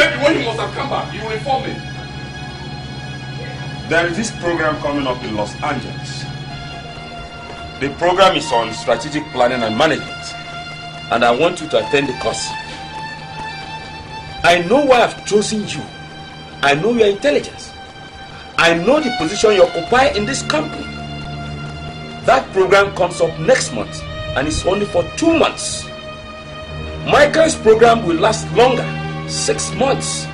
Maybe when he must have come back, you will inform me. There is this program coming up in Los Angeles. The program is on strategic planning and management. And I want you to attend the course. I know why I've chosen you. I know your intelligence. I know the position you occupy in this company. That program comes up next month and it's only for two months. Michael's program will last longer, six months.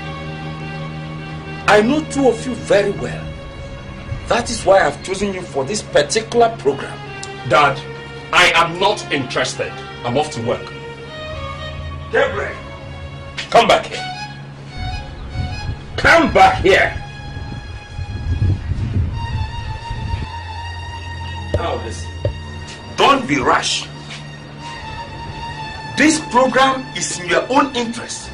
I know two of you very well. That is why I've chosen you for this particular program. Dad, I am not interested. I'm off to work. Gabriel, come back here. Come back here. Now listen. Don't be rash. This program is in your own interest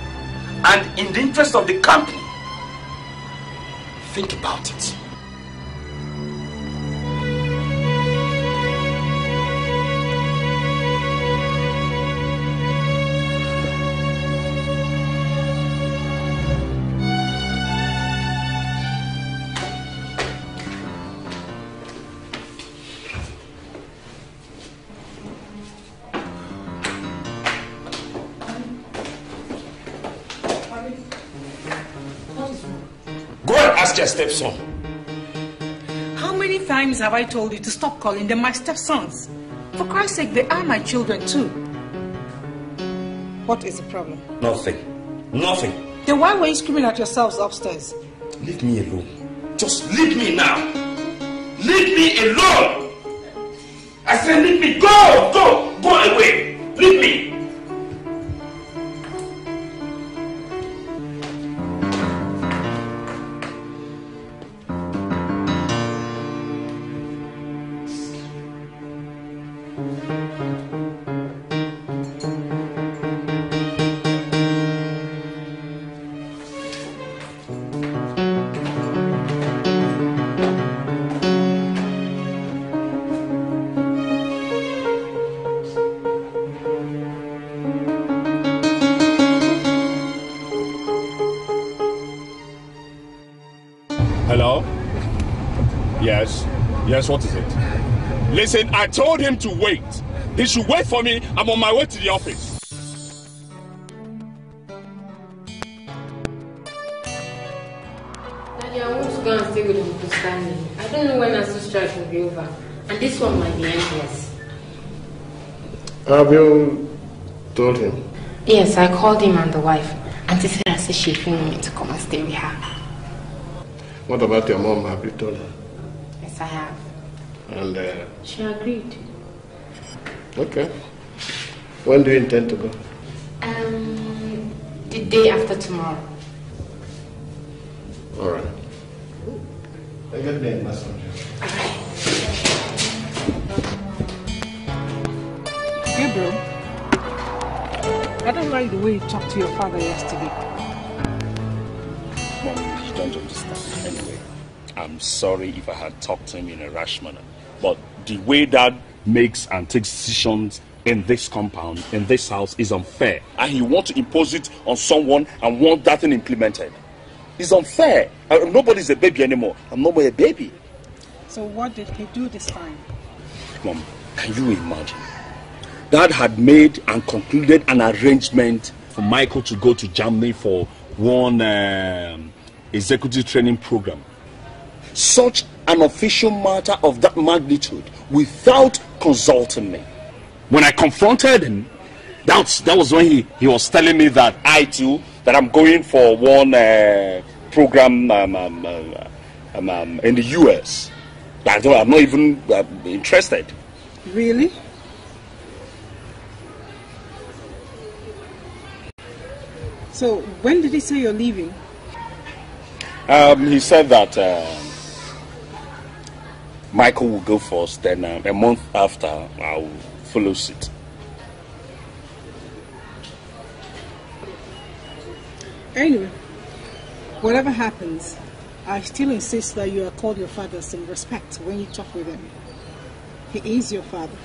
and in the interest of the company. Think about it. Stepson. How many times have I told you to stop calling them my stepsons? For Christ's sake, they are my children too. What is the problem? Nothing. Nothing. Then why were you screaming at yourselves upstairs? Leave me alone. Just leave me now. Leave me alone. I said, leave me. Go, go, go away. Leave me. I told him to wait. He should wait for me. I'm on my way to the office. Daddy, I want to go and stay with Uncle Stanley. I don't know when Asu strike will be over. And this one might be endless. Have you told him? Yes, I called him and the wife. Auntie Sarah said she wanted me to come and stay with her. What about your mom? Have you told her? Yes, I have. And, uh, She agreed. okay. When do you intend to go? Um, the day after tomorrow. All right. A good day, my son. Gabriel, I don't like the way you talked to your father yesterday. Mom, you don't understand. Anyway, I'm sorry if I had talked to him in a rash manner. But the way Dad makes and takes decisions in this compound, in this house, is unfair. And he wants to impose it on someone and want that thing implemented. It's unfair. Uh, Nobody's a baby anymore. I'm not more a baby. So what did he do this time? Mom, can you imagine? Dad had made and concluded an arrangement for Michael to go to Germany for one um, executive training program. Such an official matter of that magnitude without consulting me. When I confronted him, that's, that was when he, he was telling me that I too, that I'm going for one uh, program um, um, uh, um, um, in the US. I don't, I'm not even uh, interested. Really? So when did he say you're leaving? Um, he said that um, Michael will go first, then um, a month after, I'll follow suit. Anyway, whatever happens, I still insist that you accord your father some respect when you talk with him. He is your father.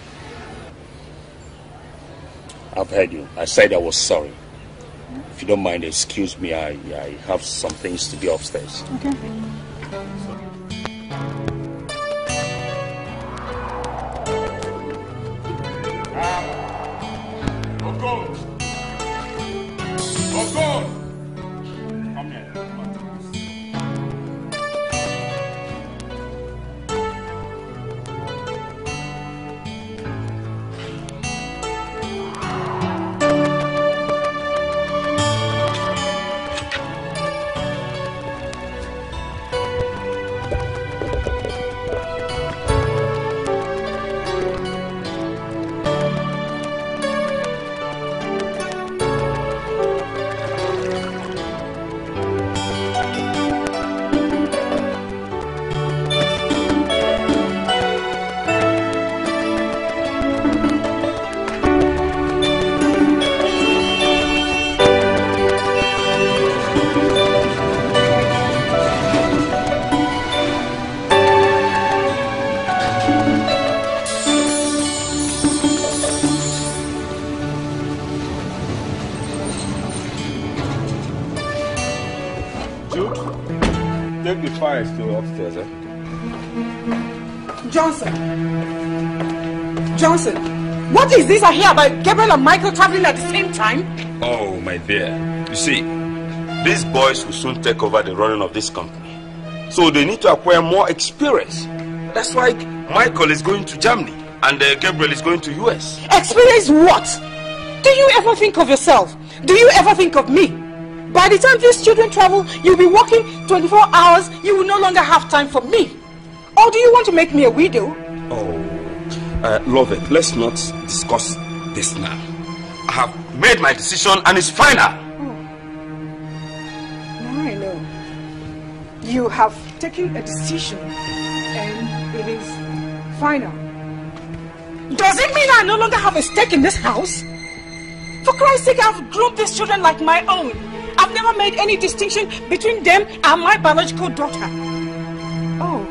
I've heard you. I said I was sorry. if you don't mind, excuse me. I, I have some things to do upstairs. Okay. Is this I hear about Gabriel and Michael traveling at the same time? Oh, my dear. You see, these boys will soon take over the running of this company. So they need to acquire more experience. That's why Michael is going to Germany and uh, Gabriel is going to US. Experience what? Do you ever think of yourself? Do you ever think of me? By the time these children travel, you'll be working 24 hours. You will no longer have time for me. Or do you want to make me a widow? Uh, Lovett. Let's not discuss this now. I have made my decision and it's final. Oh. Now I know. You have taken a decision and it is final. Does it mean I no longer have a stake in this house? For Christ's sake, I've groomed these children like my own. I've never made any distinction between them and my biological daughter. Oh,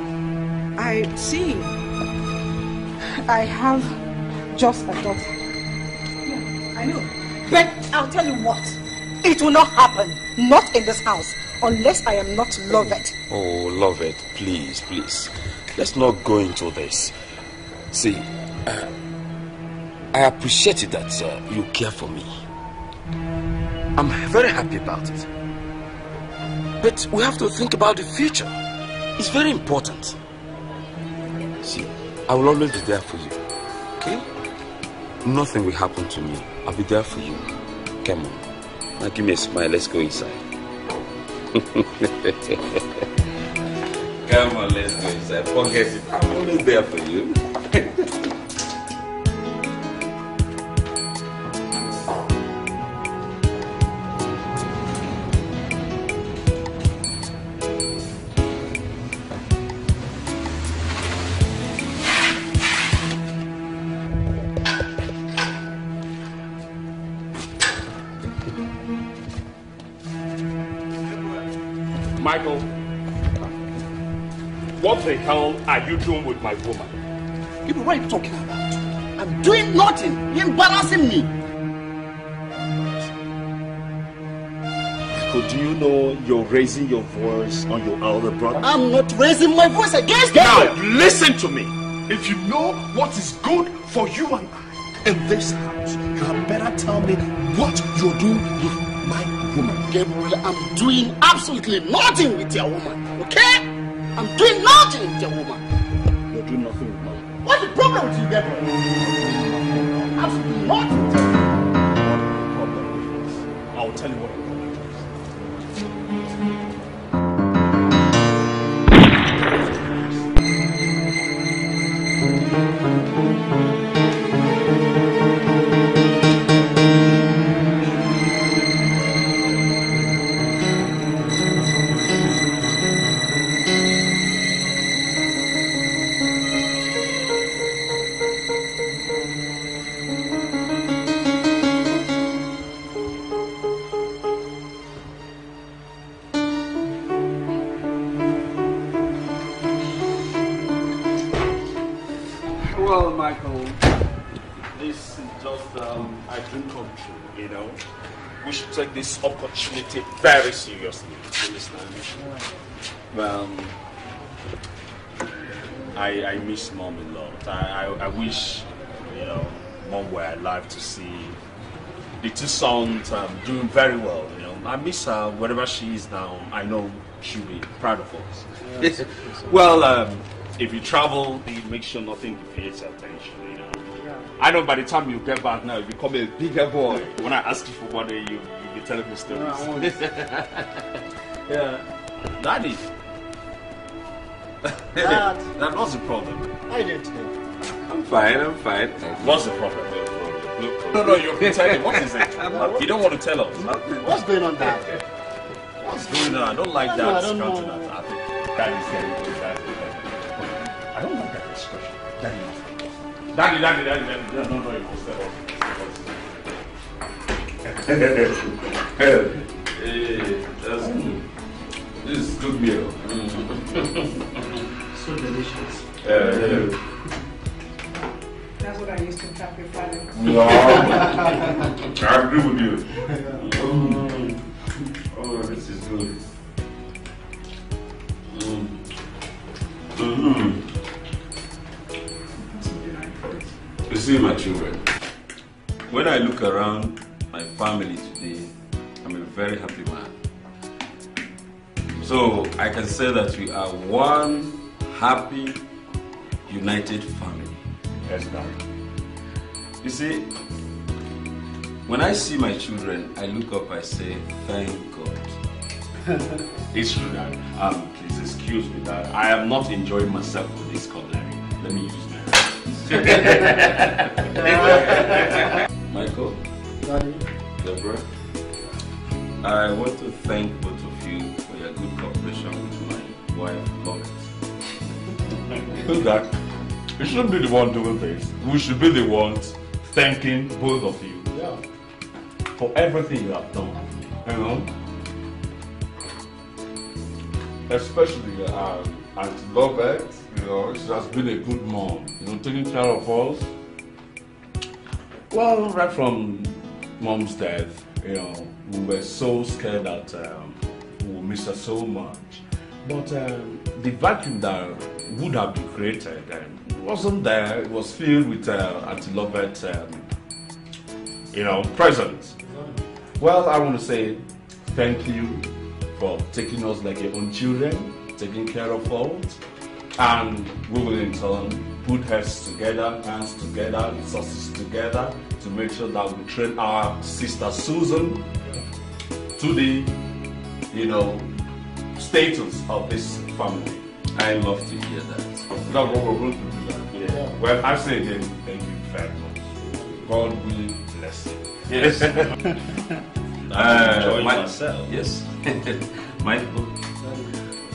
I see. I have just a daughter. Yeah, I know. But I'll tell you what. It will not happen. Not in this house. Unless I am not Lovett. Oh, Lovett, please, please. Let's not go into this. See, uh, I appreciate it that uh, you care for me. I'm very happy about it. But we have to think about the future. It's very important. See, I will always be there for you. Okay? Nothing will happen to me. I'll be there for you. Come on. Now give me a smile. Let's go inside. Come on, let's go inside. Forget it. I'm always there for you. what the hell are you doing with my woman? People, what are you talking about? I'm doing nothing. You're embarrassing me. Do you know you're raising your voice on your elder brother? I'm not raising my voice against him. Now, listen to me. If you know what is good for you and I in this house, you had better tell me what you're doing with woman. Gabriel, I'm doing absolutely nothing with your woman. Okay? I'm doing nothing with your woman. You're doing nothing with my What's the problem with you, Gabriel? Absolutely nothing. I'll tell you what. we this opportunity very seriously. Understand? Well, I, I miss mom a lot. I, I, I wish, you know, mom were alive to see the two sons um, doing very well. You know, I miss her wherever she is now. I know she'll be proud of us. Yes. well, um, if you travel, you make sure nothing defeats attention. You know. Yeah. I know by the time you get back now, you become a bigger boy. When I ask you for money, you you'll be telling me stories. No, yeah, daddy. Dad. that was the problem. How you doing today? I'm fine. I'm fine. What's the problem? No, no, you're pretending. What is it? You don't want to tell us. What's going on, Dad? What's going on? I don't like that countenance. I think that is getting too bad. I don't like that expression. Daddy, daddy, daddy, daddy, daddy. No, no, no, you must tell us. Hey, that's good. This is good meal. so delicious. Uh, yeah. That's what I used to trap your father. No, I agree with you. Mm. Oh, this is good. Mm. Mm-hmm. You see, my children, when I look around my family today, I'm a very happy man. So I can say that we are one happy, united family. Yes, Daddy. You see, when I see my children, I look up, I say, thank God. it's true Dad. um, please excuse me Dad. I am not enjoying myself with this cutlery. Let me use my. Michael, Daddy. Deborah, I want to thank both of you for your good cooperation with my wife, Lois. Look that. You shouldn't be the one doing this. We should be the ones thanking both of you Yeah. for everything you have done. You know? Especially um, Auntie Lovett, you know, she has been a good mom, you know, taking care of us. Well, right from mom's death, you know, we were so scared that um, we would miss her so much. But um, the vacuum that would have been created um, wasn't there. It was filled with uh, Auntie Lovett, um, you know, presence. Well, I want to say thank you for taking us like your own children, taking care of us, and we will in turn put heads together, hands together, resources together to make sure that we train our sister Susan to the, you know, status of this family. I love to hear that. That's what we're going to do. That. Yeah. Well, I say again, thank you very much. God will bless you. Yes. Uh, my- myself. Yes. Michael,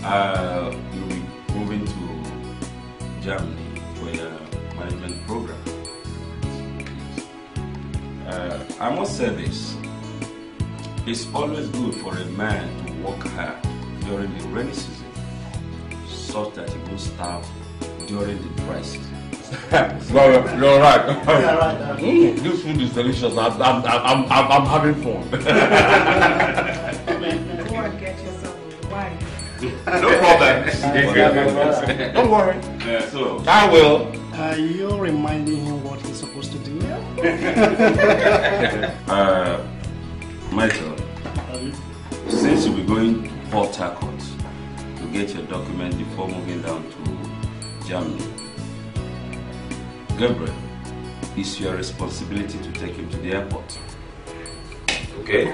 uh, you'll be moving to Germany for your management program. Uh, I must say this. It's always good for a man to work hard during the rainy season such that he won't starve during the dry season. no, you're right. Yeah, right, Mm, this food is delicious. I'm, I'm, I'm, I'm, I'm having fun. Go and get yourself a wife. no problem. Don't worry. Yeah, so, I will. Are you reminding him what he's supposed to do? Uh, Michael, since you'll be going to Port Harcourt to get your document before moving down to Germany, Gabriel, it's your responsibility to take him to the airport. Okay?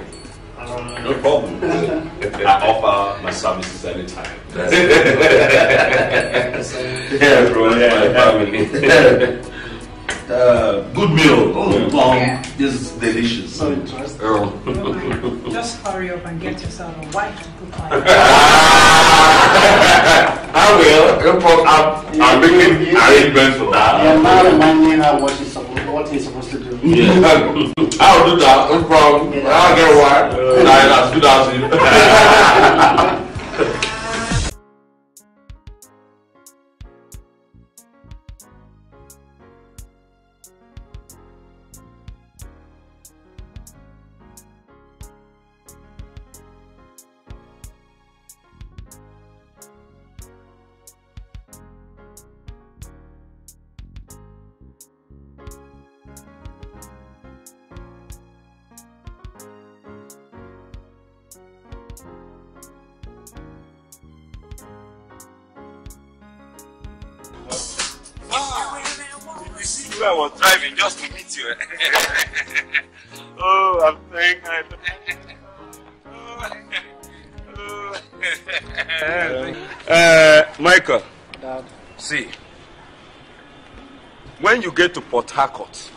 no problem. I offer my services anytime. Yeah, bro, that's my family. uh, good meal. Oh, yeah. this is delicious. So interesting. Earl. Oh Just hurry up and get yourself a wife to cook like I will. Uh, uh, I'm, I'm making arrangements for that. You're now reminding me now she's supposed, what he's supposed to do. Yeah. I'll do that. No problem. Yeah. I'll get a wife. Uh, nah, that's 2000. just to meet you. oh, I'm saying I. uh, Michael. Dad. See, when you get to Port Harcourt,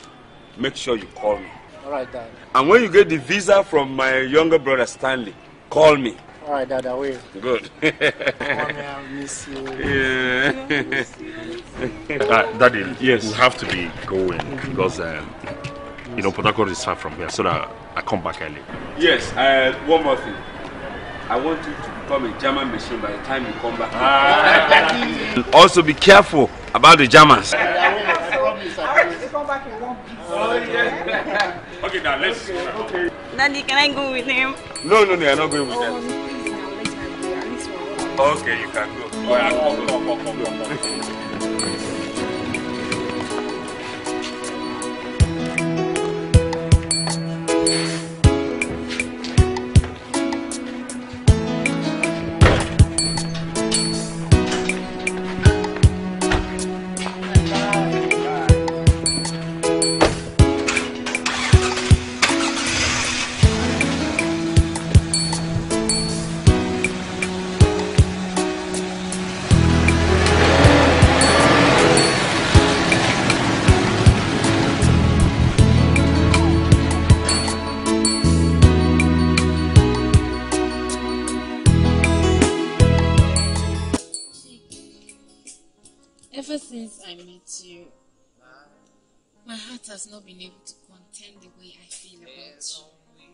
make sure you call me. All right, Dad. And when you get the visa from my younger brother Stanley, call me. All right, Dad, I will. Good. Mommy, I miss you. Yeah. Uh, Daddy, yes, we have to be going because um, you know Port Harcourt is far from here, so that I come back early. yes, uh, one more thing. I want you to become a German machine by the time you come back. Ah. also, be careful about the Germans. I promise, I promise. to come back in one piece. Okay, now let's. Okay. Daddy, can I go with him? No, no, no, you're not going with Oh, Okay, you can go. Oh, yeah, heart has not been able to contain the way I feel about you.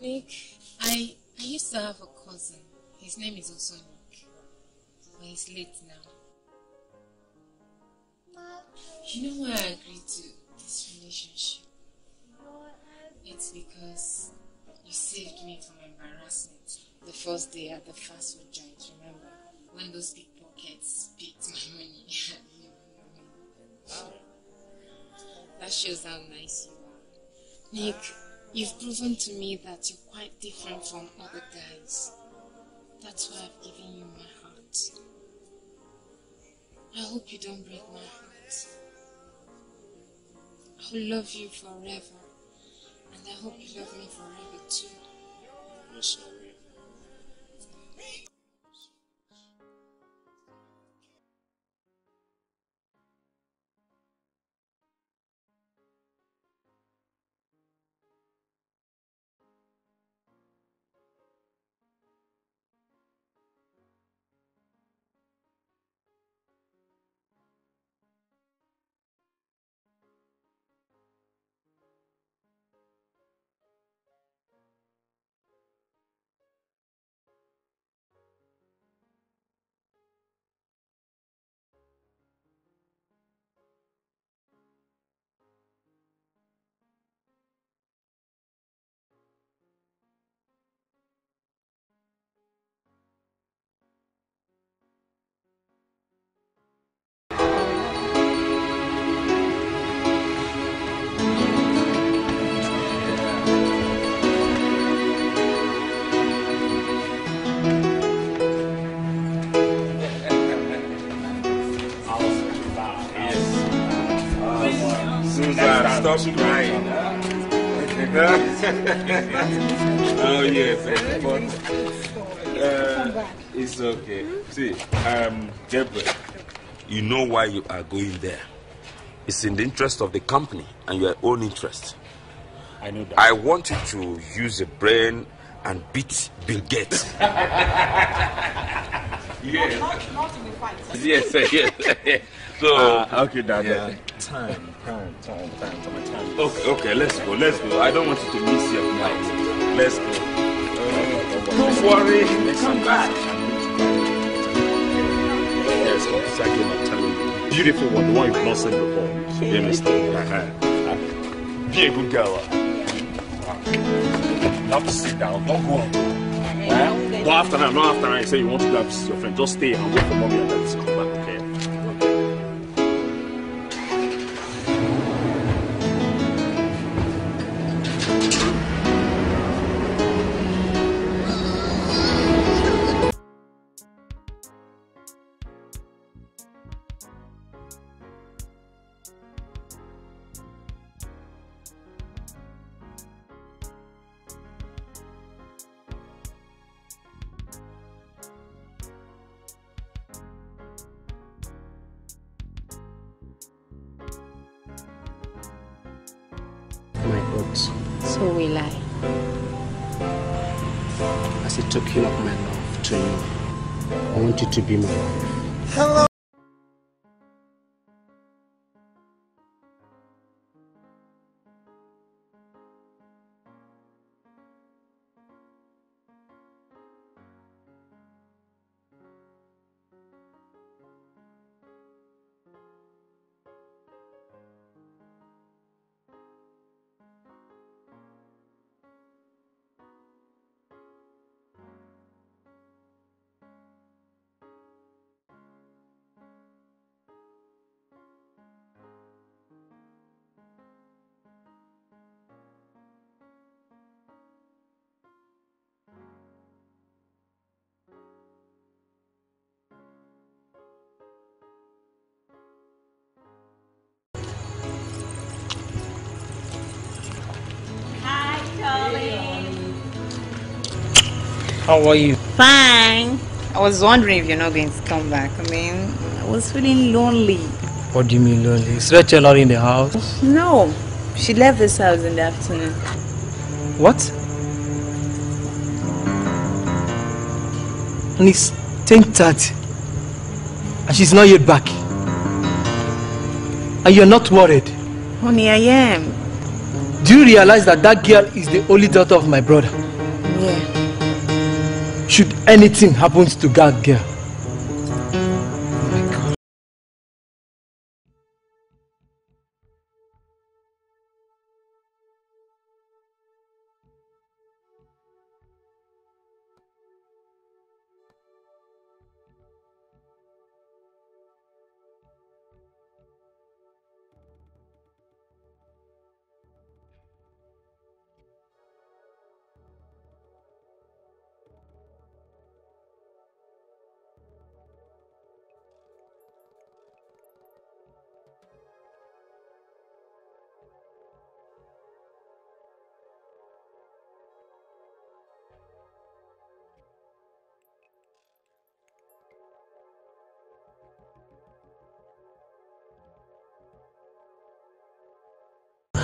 Nick, I I used to have a cousin. His name is also Nick, but he's late now. You know why I agreed to this relationship? It's because you saved me from embarrassment the first day at the fast food joint. Remember when those pickpockets that shows how nice you are. Nick, you've proven to me that you're quite different from other guys. That's why I've given you my heart. I hope you don't break my heart. I will love you forever. And I hope you love me forever too. Yes, I stop crying. oh yes, but uh, it's okay. See, um, Gabriel, you know why you are going there. It's in the interest of the company and your own interest. I know that. I want you to use your brain and beat Bill Gates. yes. Not, not in the fight. Yes, yes. so Uh, okay, Dad. Yeah. uh, time, time, time, time, time, time. okay, okay, let's go, let's go. I don't want you to miss your flight. Let's go. Don't worry, come back. Yes, exactly what I'm telling you. Beautiful one, the one you've not seen before. You understand? Uh-huh. Be a good girl. uh. You have to sit down, don't go on. Uh, go after now, not after now. You say you want to go and see your friend. Just stay and wait for mommy and daddy to come back, okay? To be my wife. How are you? Fine. I was wondering if you're not going to come back. I mean, I was feeling lonely. What do you mean lonely? Is Rachel not in the house? No, she left this house in the afternoon. What? And it's 10.30 and she's not yet back. And you're not worried. Honey, I am. Do you realize that that girl is the only daughter of my brother? Yeah. Anything happen to that girl,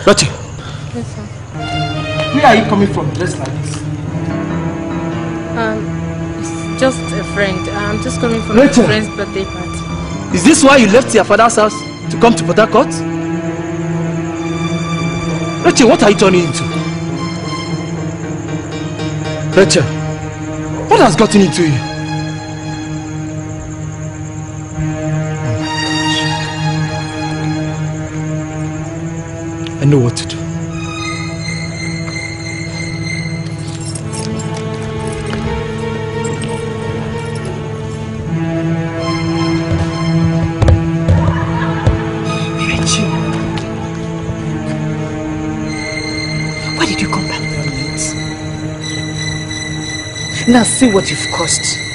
Rachel, Yes, sir. where are you coming from dressed like this? Um, it's just a friend. I'm just coming from Rachel. a friend's birthday party. Is this why you left your father's house to come to Port Harcourt? Rachel, what are you turning into? Rachel, what has gotten into you? Know what to do. Why did you come back late? Now see what you've caused.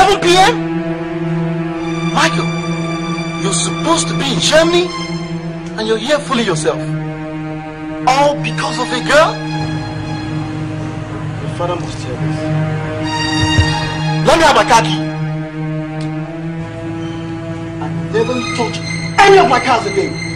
7 p.m.? Michael, you're supposed to be in Germany and you're here fooling yourself. All because of a girl? Your father must hear this. Let me have my car key. I never touch any of my cars again.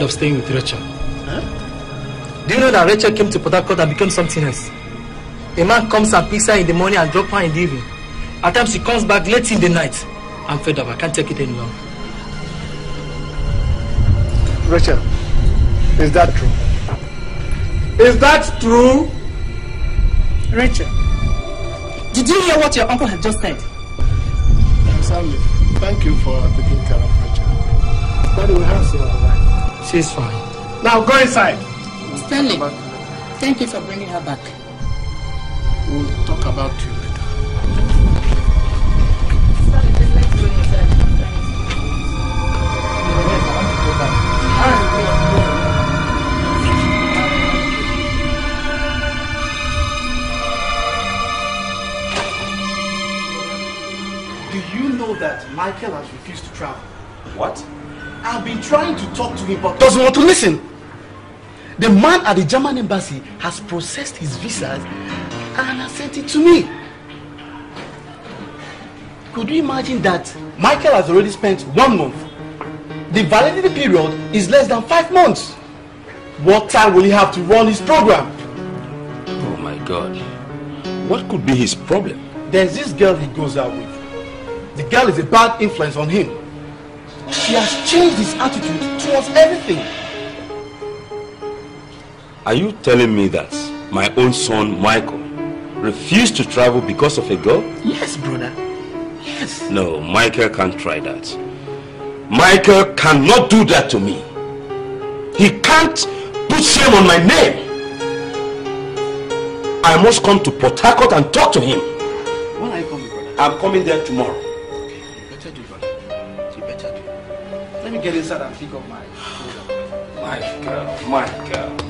Tired of staying with Rachel. Huh? Do you know that Rachel came to Port Harcourt and became something else? A man comes and picks her in the morning and drops her in the evening. At times she comes back late in the night. I'm fed up. I can't take it any longer. Rachel, is that true? Is that true? Rachel, did you hear what your uncle had just said? Sammy, thank you for taking care of Rachel. Daddy, we have her alright. She's fine. Now go inside. Stanley, thank you for bringing her back. We'll talk about you later. Do you know that Michael has refused to travel? What? Trying to talk to him, but doesn't want to listen. The man at the German embassy has processed his visas and has sent it to me. Could you imagine that Michael has already spent one month? The validity period is less than five months. What time will he have to run his program? Oh my God. What could be his problem? There's this girl he goes out with. The girl is a bad influence on him. She has changed his attitude towards everything. Are you telling me that my own son, Michael, refused to travel because of a girl? Yes, brother. Yes. No, Michael can't try that. Michael cannot do that to me. He can't put shame on my name. I must come to Port Harcourt and talk to him. When are you coming, brother? I'm coming there tomorrow. Me get inside and pick up my program. Michael, Michael. You've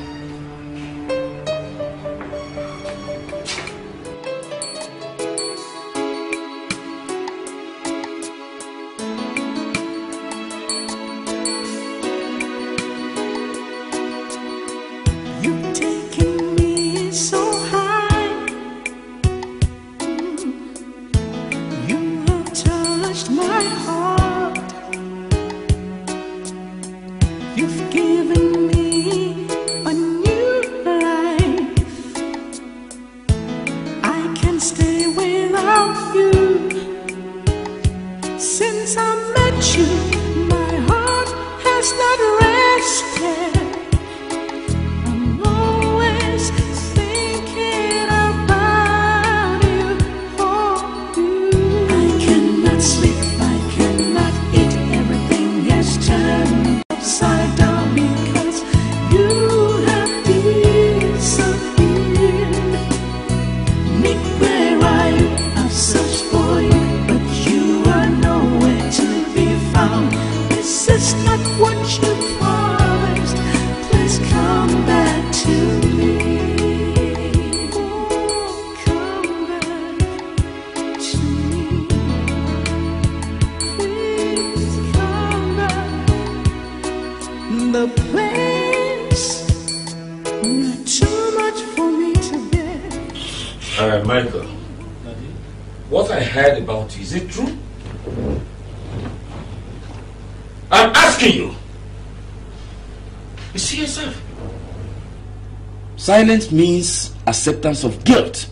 Silence means acceptance of guilt.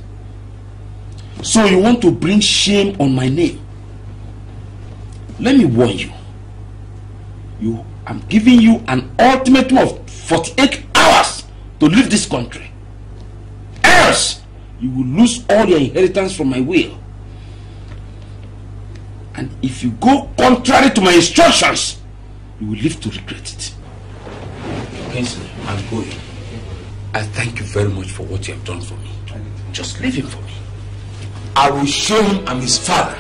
So you want to bring shame on my name. Let me warn you. You I'm giving you an ultimatum of 48 hours to leave this country. Else you will lose all your inheritance from my will. And if you go contrary to my instructions, you will live to regret it. Kingsley, I'm going. I thank you very much for what you have done for me. Just leave him for me. I will show him I'm his father.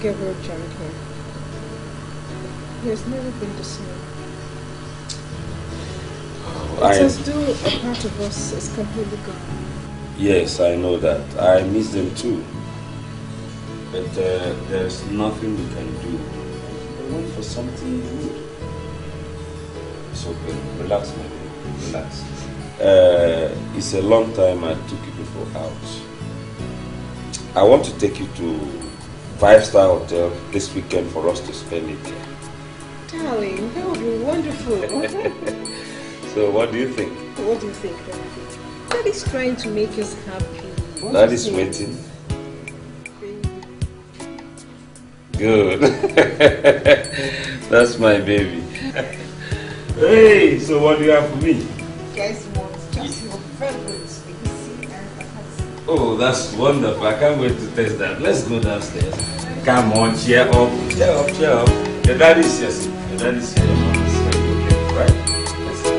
Gabriel joined him, he has never been the same. It's I- as though a part of us is completely gone. Yes, I know that. I miss them too. But uh, there's nothing we can do. We went for something good. It's okay. Relax, my baby. Relax. Uh, it's a long time I took you people out. I want to take you to five-star hotel this weekend for us to spend it there. Darling, that would be wonderful. So what do you think? what do you think, Daddy? Daddy's trying to make us happy. What That is think? waiting. Good. That's my baby. hey, so what do you have for me? Guess what? Just your favorite Oh, that's wonderful. I can't wait to taste that. Let's go downstairs. Come on, cheer up. Cheer up, cheer up. Your here. Your daddy's here. Your mom is here. Okay, right? Let's go.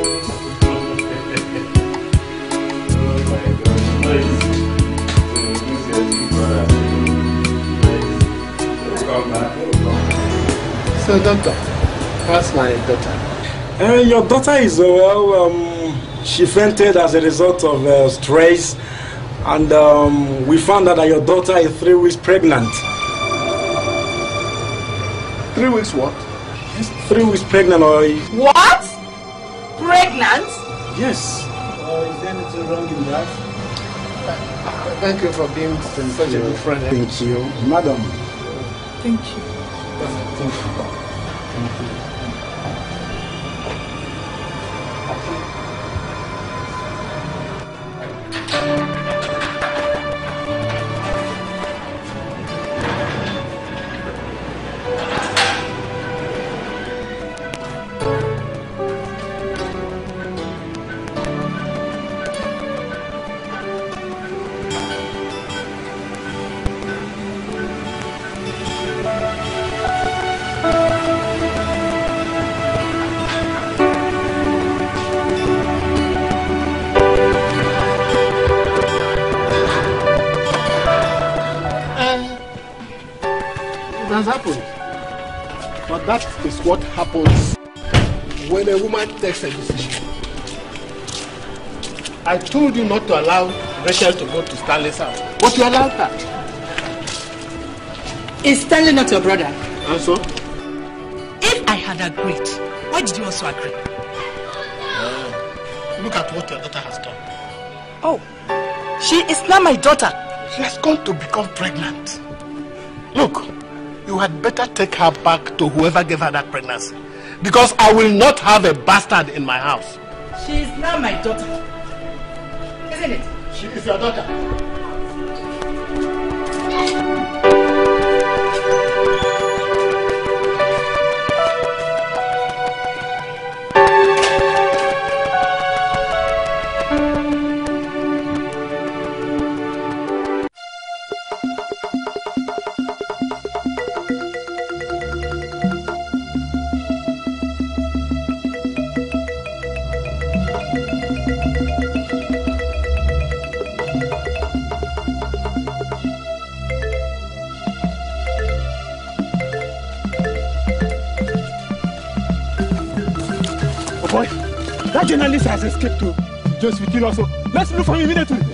oh my gosh. Nice. So, who's your big brother? Nice. Welcome back. Welcome back. So, doctor, how's my daughter? Uh, your daughter is uh, well. Um, she fainted as a result of uh, stress, and um, we found out that your daughter is three weeks pregnant. Three weeks what? Yes, three weeks pregnant, or What? Pregnant? yes. Or is there anything wrong in that? Thank you for being such a good friend. Thank you, madam. Thank you. Thank you. Woman takes a decision. I told you not to allow Rachel to go to Stanley's house, but you allowed her. Is Stanley not your brother? And so? If I had agreed, why did you also agree? Look at what your daughter has done. Oh, she is not my daughter. She has gone to become pregnant. Look, you had better take her back to whoever gave her that pregnancy. Because I will not have a bastard in my house. She is not my daughter. Isn't it? She is your daughter. Escaped to Josephine also. Let's look for him immediately.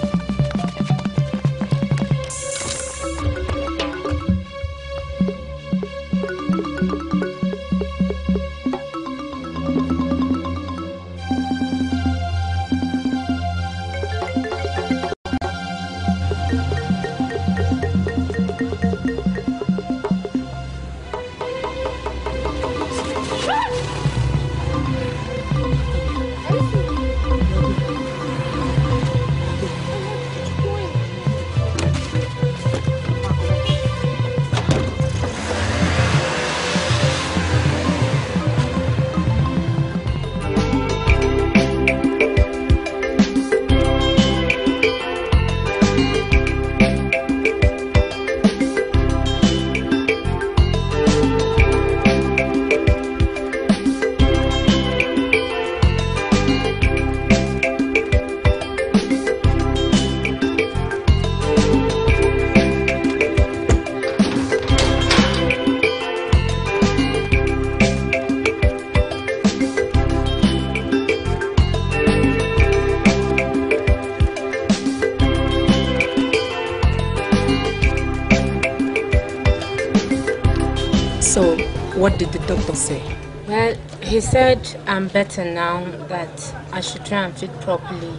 What did the doctor say? Well, he said I'm better now that I should try and feed properly,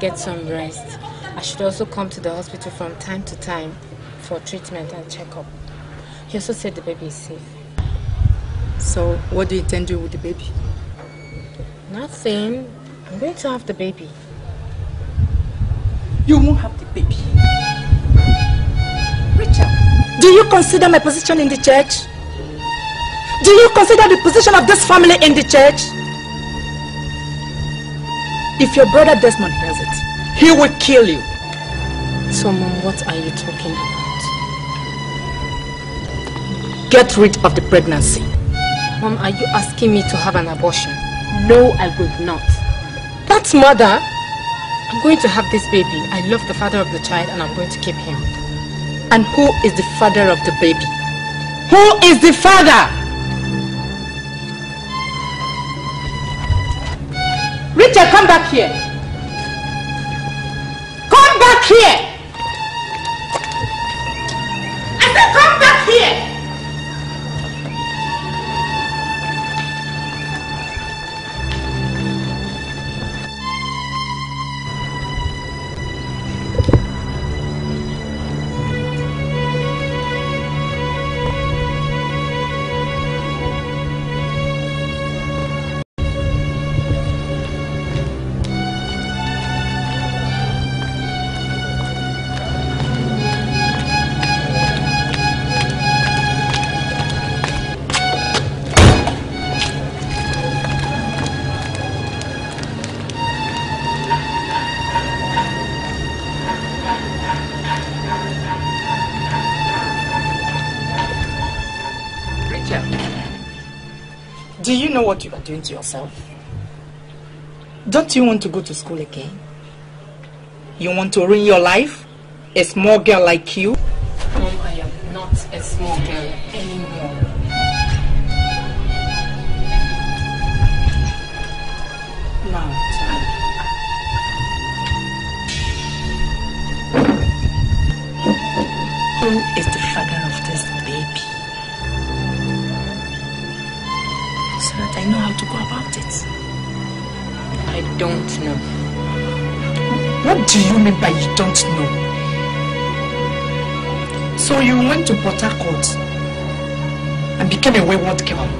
get some rest. I should also come to the hospital from time to time for treatment and checkup. He also said the baby is safe. So, what do you intend to do with the baby? Nothing. I'm going to have the baby. You won't have the baby. Richard, do you consider my position in the church? Do you consider the position of this family in the church? If your brother Desmond does it, he will kill you. So, Mom, what are you talking about? Get rid of the pregnancy. Mom, are you asking me to have an abortion? No, I will not. That's mother. I'm going to have this baby. I love the father of the child and I'm going to keep him. And who is the father of the baby? Who is the father? Richard, come back here. Come back here. What you are doing to yourself? Don't you want to go to school again? You want to ruin your life? A small girl like you? Mom, I am not a small girl do you mean by you don't know? So you went to Port Harcourt and became a wayward girl.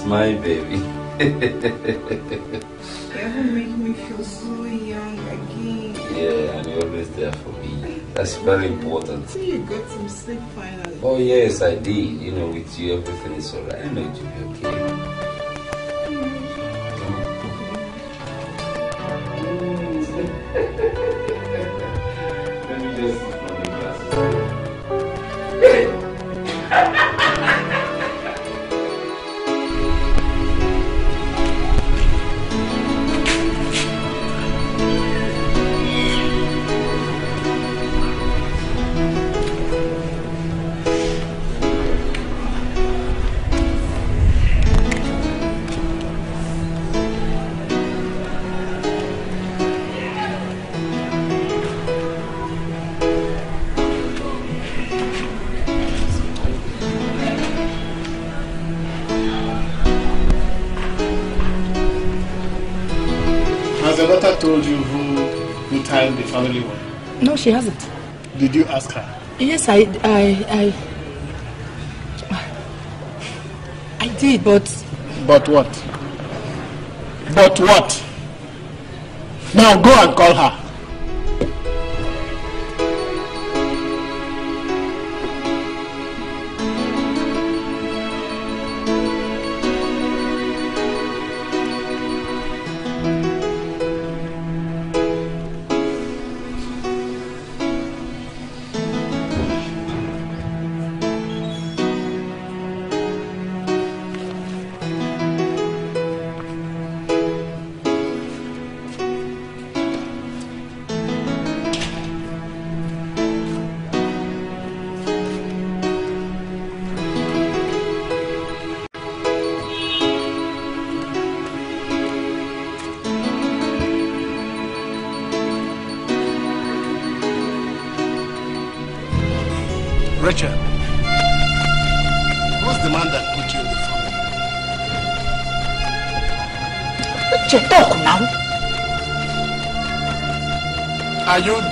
That's my baby. Ever make me feel so young again. yeah, and you're always there for me. That's very important. So you got some sleep finally. Oh, yes, I did. You know, with you, everything is alright. I know it will be okay. The daughter told you who, who tied the family one? No, she hasn't. Did you ask her? Yes, I, I, I, I did, but But what? But what? Now go and call her.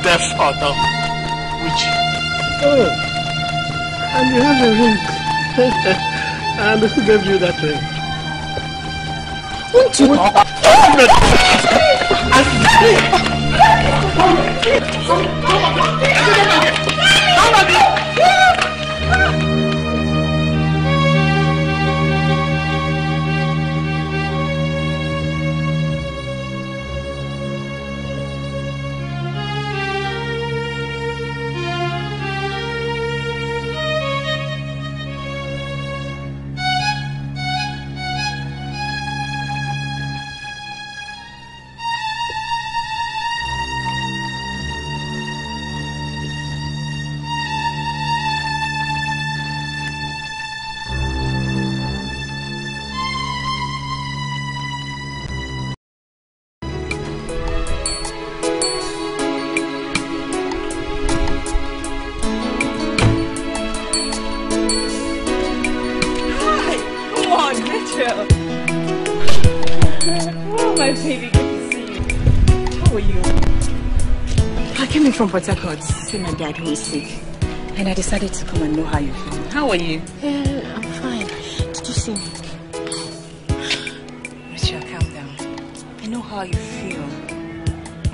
Are you or dumb? Which? Oh, and you have a ring. and who gave you that ring? Won't you talk? Hi! From Port Harcourt see my dad who is sick. And I decided to come and know how you feel. How are you? Yeah, I'm fine. Did you see me? Rachel, calm down. I know how you feel.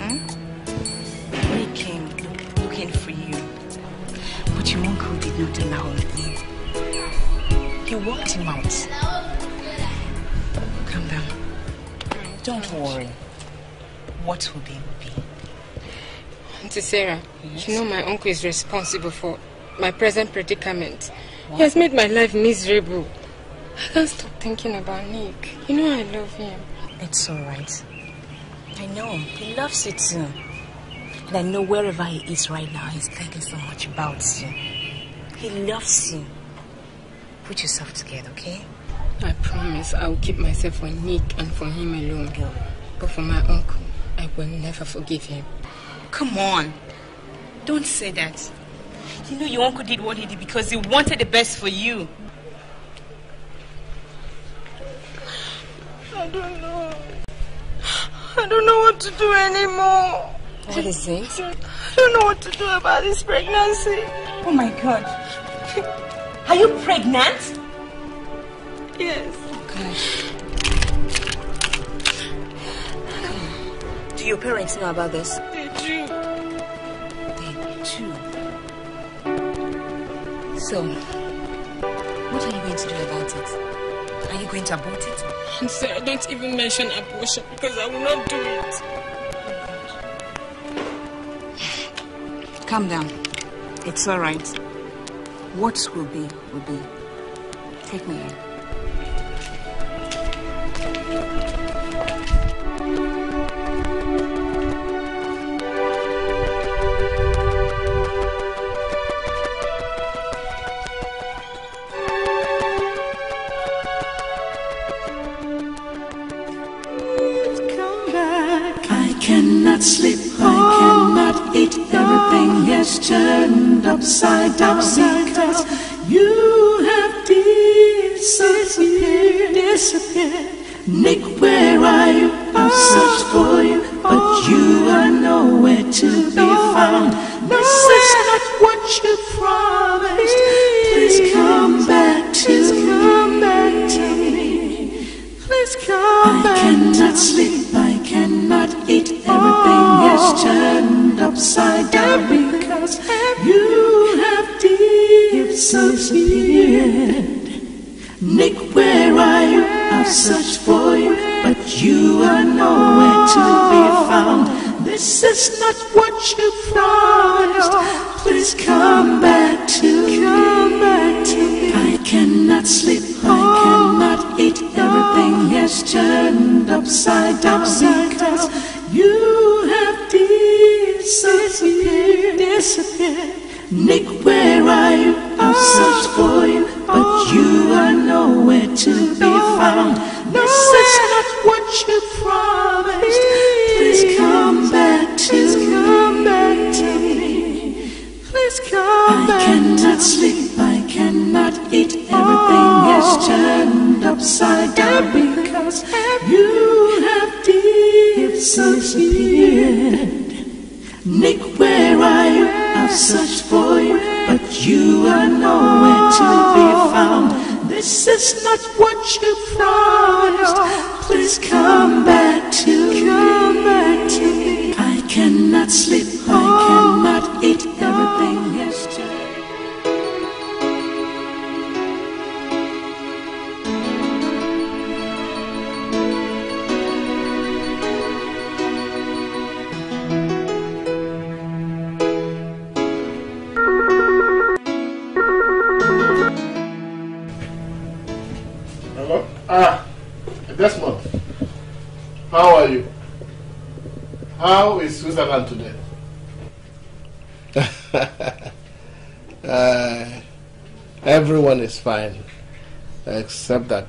Hmm? He came looking for you, but your uncle did not allow him. He walked him out. Calm down. Don't worry. What will be, Auntie Sarah, you know my uncle is responsible for my present predicament. He has made my life miserable. I can't stop thinking about Nick. You know I love him. It's all right. I know. He loves you too. And I know wherever he is right now, he's thinking so much about you. He loves you. Put yourself together, okay? I promise I will keep myself for Nick and for him alone. But for my uncle, I will never forgive him. Come on. Don't say that. You know your uncle did what he did because he wanted the best for you. I don't know. I don't know what to do anymore. What is it? I don't know what to do about this pregnancy. Oh my god. Are you pregnant? Yes. Oh Do your parents know about this? They do. They do. So, what are you going to do about it? Are you going to abort it? And I don't even mention abortion because I will not do it. Calm down. It's all right. What will be, will be. Take me in. Upside down because you have disappeared. disappeared. Nick,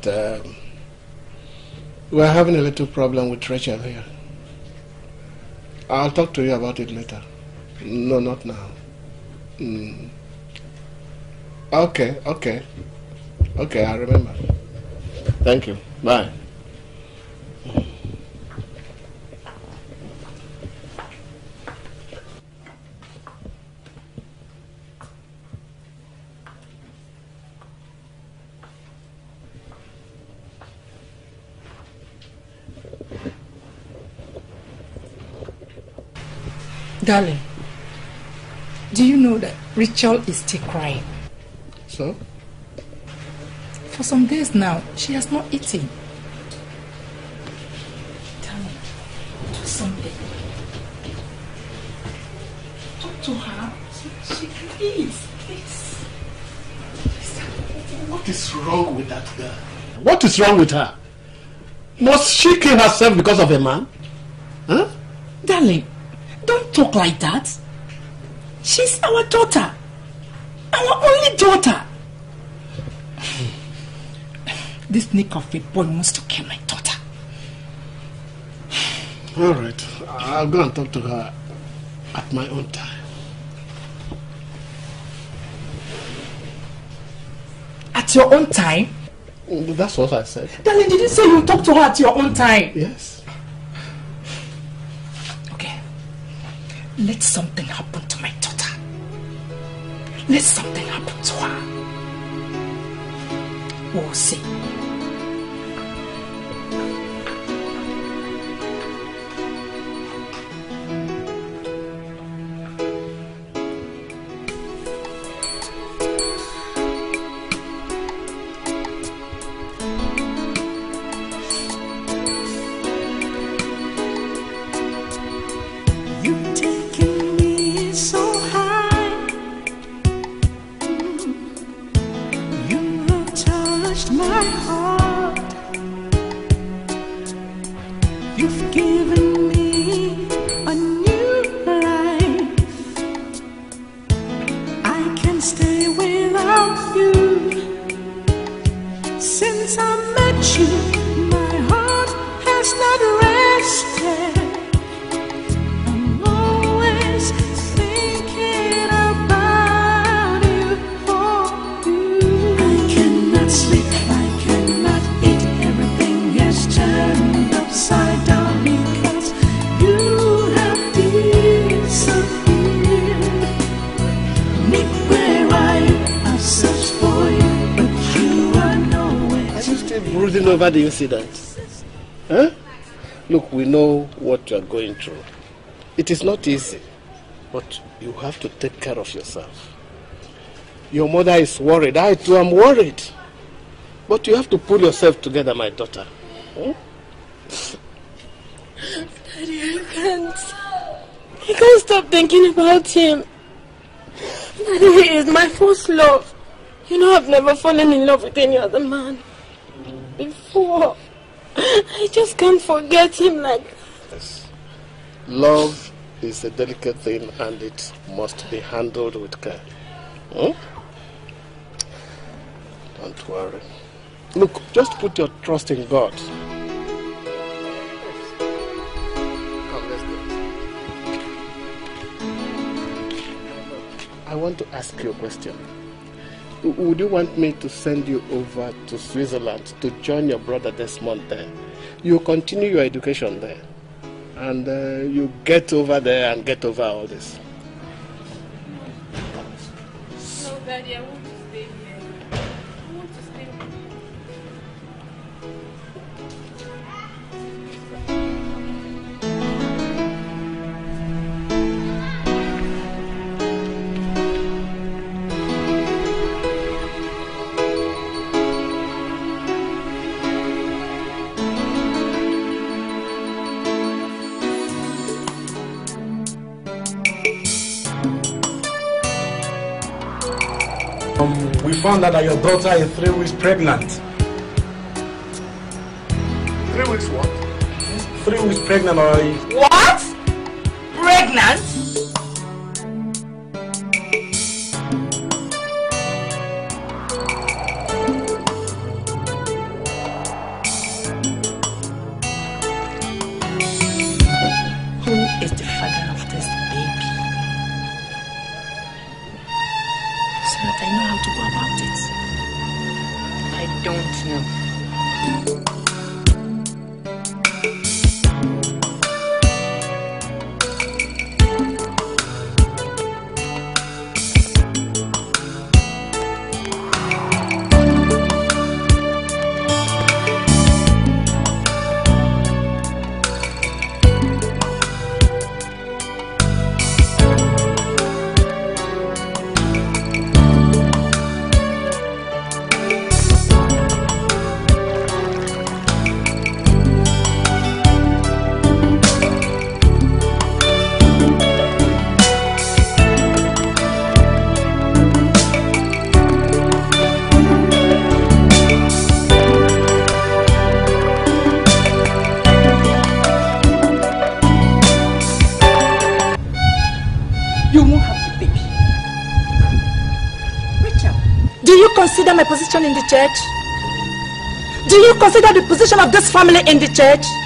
um, we're having a little problem with Rachel here. I'll talk to you about it later. No, not now. Mm. Okay, okay. Okay, I remember. Thank you. Bye. Darling, do you Rachel is still crying? So? For some days now, she has not eaten. Darling, do something. Talk to her so she can eat, please. What is wrong with that girl? What is wrong with her? Must she kill herself because of a man? Huh? Darling, don't talk like that. She's our daughter. Our only daughter. This Nick of a boy wants to kill my daughter. All right. I'll go and talk to her at my own time. At your own time? That's what I said. Darling, did you say you talk to her at your own time? Yes. Okay. Let something happen to. Let something happen to her. We'll see. Huh? Look, we know what you are going through. It is not easy, but you have to take care of yourself. Your mother is worried. I too am worried. But you have to pull yourself together, my daughter. Hmm? Daddy, I can't. I can't stop thinking about him. Daddy, he is my first love. You know, I've never fallen in love with any other man before. I just can't forget him like Yes. Love is a delicate thing and it must be handled with care. Hmm? Don't worry. Look, just put your trust in God. I want to ask you a question. Would you want me to send you over to Switzerland to join your brother Desmond there? You continue your education there. And uh, you get over there and get over all this. No, Daddy, I found out that your daughter is three weeks pregnant. Three weeks what? Three weeks pregnant or What? Pregnant? Consider my position in the church? Do you consider the position of this family in the church?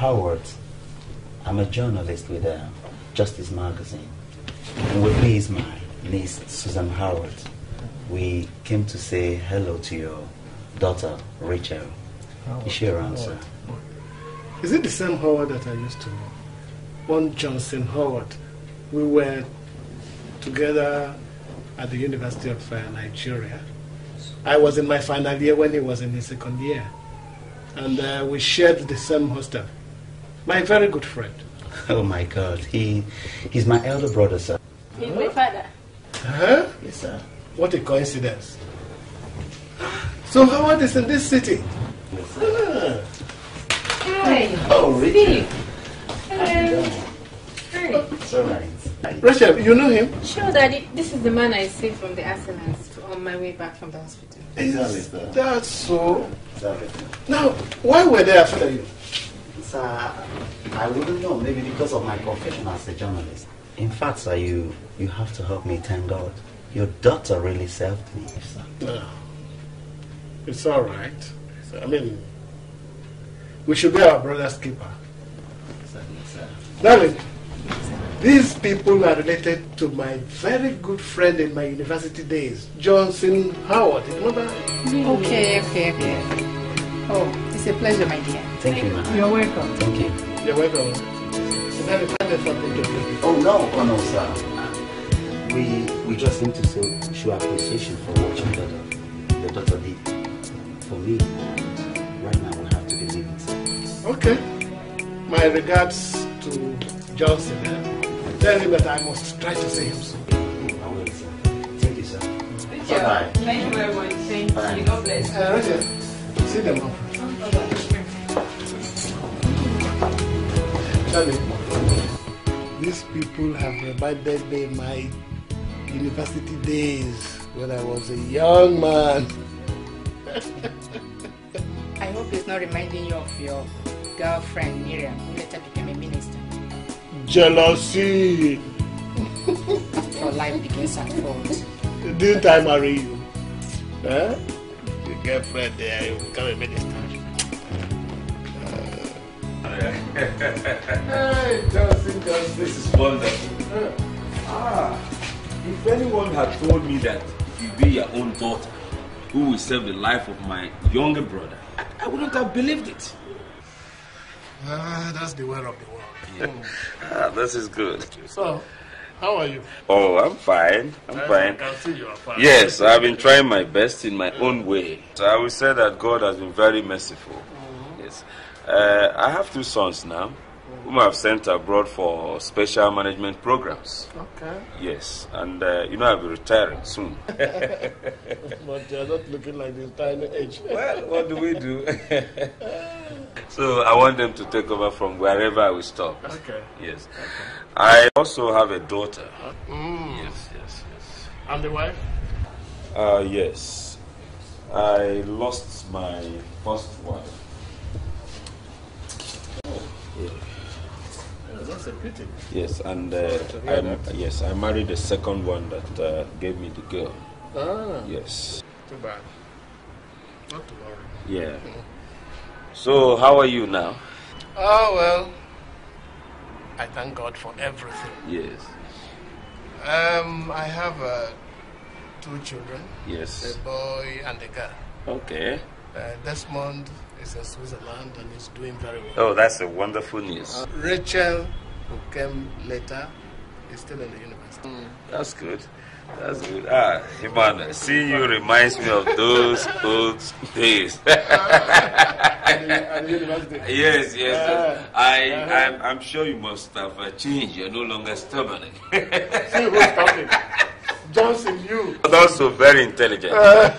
Howard. I'm a journalist with uh, Justice Magazine. And with me is my niece, Susan Howard. We came to say hello to your daughter, Rachel. Is she around, sir? Is it the same Howard that I used to know? One Johnson Howard. We were together at the University of uh, Nigeria. I was in my final year when he was in his second year. And uh, we shared the same hostel. My very good friend. Oh my God, he he's my elder brother, sir. He's my father. Huh? Yes, sir. What a coincidence. So Howard is in this city. Ah. Hi. Oh, Richard. Hello. Hi. It's all right. Rachel, you know him? Sure, Daddy. This is the man I saved from the accident on my way back from the hospital. Exactly, sir. That's so. Exactly. Now, why were they after you? Sir, uh, I wouldn't know. Maybe because of my profession as a journalist. In fact, sir, you you have to help me thank God. Your daughter really saved me, sir. No. It's all right. I mean, we should be our brother's keeper. Certainly, sir. Darling, these people are related to my very good friend in my university days, Johnson Howard. You remember? Okay, okay, okay. Oh, it's a pleasure, my dear. Thank you, ma'am. You're welcome. Thank you. You're welcome. So that is something to do. Oh no, oh no, sir. we we just need to show, show appreciation for what your daughter your daughter did for me. Right now we have to be leaving. sir. Okay. My regards to Johnson. eh? Tell him that I must try to see him soon. I will, sir. Thank you, sir. Bye-bye. Thank you very much. Thank you. God bless you. Uh, okay. See them. Charlie, these people have reminded me my university days when I was a young man. I hope it's not reminding you of your girlfriend Miriam, who later became a minister. Jealousy. Your life begins at fault. Didn't I marry you? Huh? Girlfriend there, you become a minister. Hey, Johnson, Johnson, this is wonderful. Ah, if anyone had told me that you be your own daughter who will save the life of my younger brother, I, I wouldn't have believed it. Ah, that's the way of the world. Ah, this is good. So, how are you? Oh, I'm fine. I'm fine. I can see you are fine. Yes, I've been trying my best in my own way. So I will say that God has been very merciful. Yes. Uh, I have two sons now, whom I've sent abroad for special management programs. Okay. Yes, and uh, you know I'll be retiring soon. but you're not looking like this tiny age. well, what do we do? so I want them to take over from wherever I will stop. Okay. Yes. I also have a daughter. Mm. Yes, yes, yes. And the wife? Uh, yes. I lost my first wife. Yeah, that's a pity. Yes, and uh, Sorry to hear I, yes, I married the second one that uh, gave me the girl. Ah. Yes. Too bad. Not to worry. Yeah. So, how are you now? Oh, well. I thank God for everything. Yes. Um, I have uh, two children. Yes. A boy and a girl. Okay. Uh, Desmond is in Switzerland and is doing very well. Oh, that's a wonderful news. Uh, Rachel, who came later, is still in the university. That's good. That's good. Ah, Emmanuel, seeing you reminds me of those old days. yes, yes. yes. I, I'm, I'm sure you must have uh, changed. You're no longer stubborn. See who's talking? Johnson, you. But also very intelligent.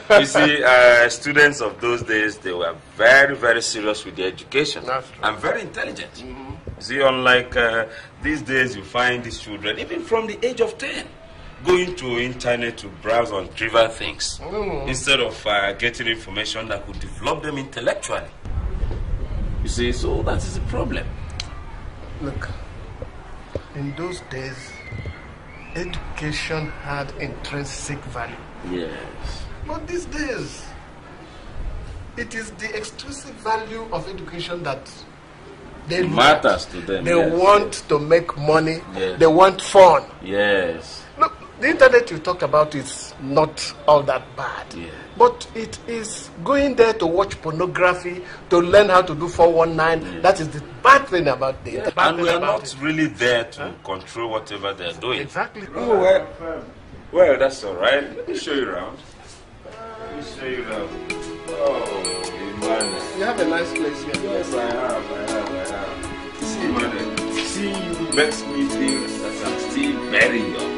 you see, uh, students of those days, they were very, very serious with their education. And very intelligent. Mm-hmm. You see, unlike uh, these days, you find these children, even from the age of 10, going to internet to browse on trivial things Mm. instead of uh, getting information that could develop them intellectually. You see, so that is the problem. Look, in those days, education had intrinsic value. Yes. But these days, it is the extrinsic value of education that they Matters at. to them. They yes. want to make money. Yes. They want fun. Yes. Look, the internet you talk about is not all that bad. But it is going there to watch pornography, to learn how to do 419. That is the bad thing about the internet. Bad And we are not really there to control whatever they're doing. Exactly. Oh, well, well, that's all right. Let me show you around. Let me show you around. Oh, Emmanuel. You have a nice place here. Yes, I have, I have, I have. See, Emmanuel, seeing you makes me feel that I'm still very young.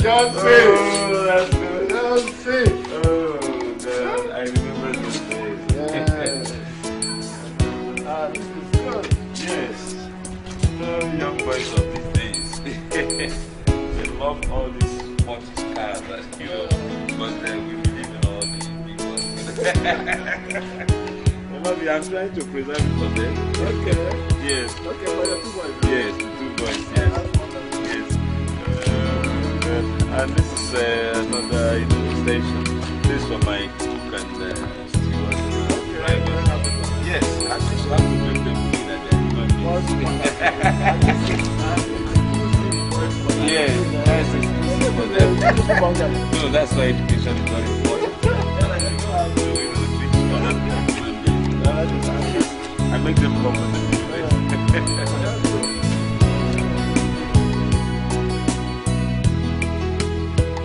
John Oh, that's good. John C. Oh, God, I remember those days. Ah, this is good. Yes. The young boys of these days. they love all these sporty cars Maybe I'm trying to preserve it for them. Okay. Yes. Okay, for the two boys. Yes, the two boys, yes. Yes. Uh, and this is uh, another you know, station. This is for my cook and uh, steward driver. Yes, I just have to make them feel that they're human beings. yes, that's exclusive for them. no, that's why education is very important. I make them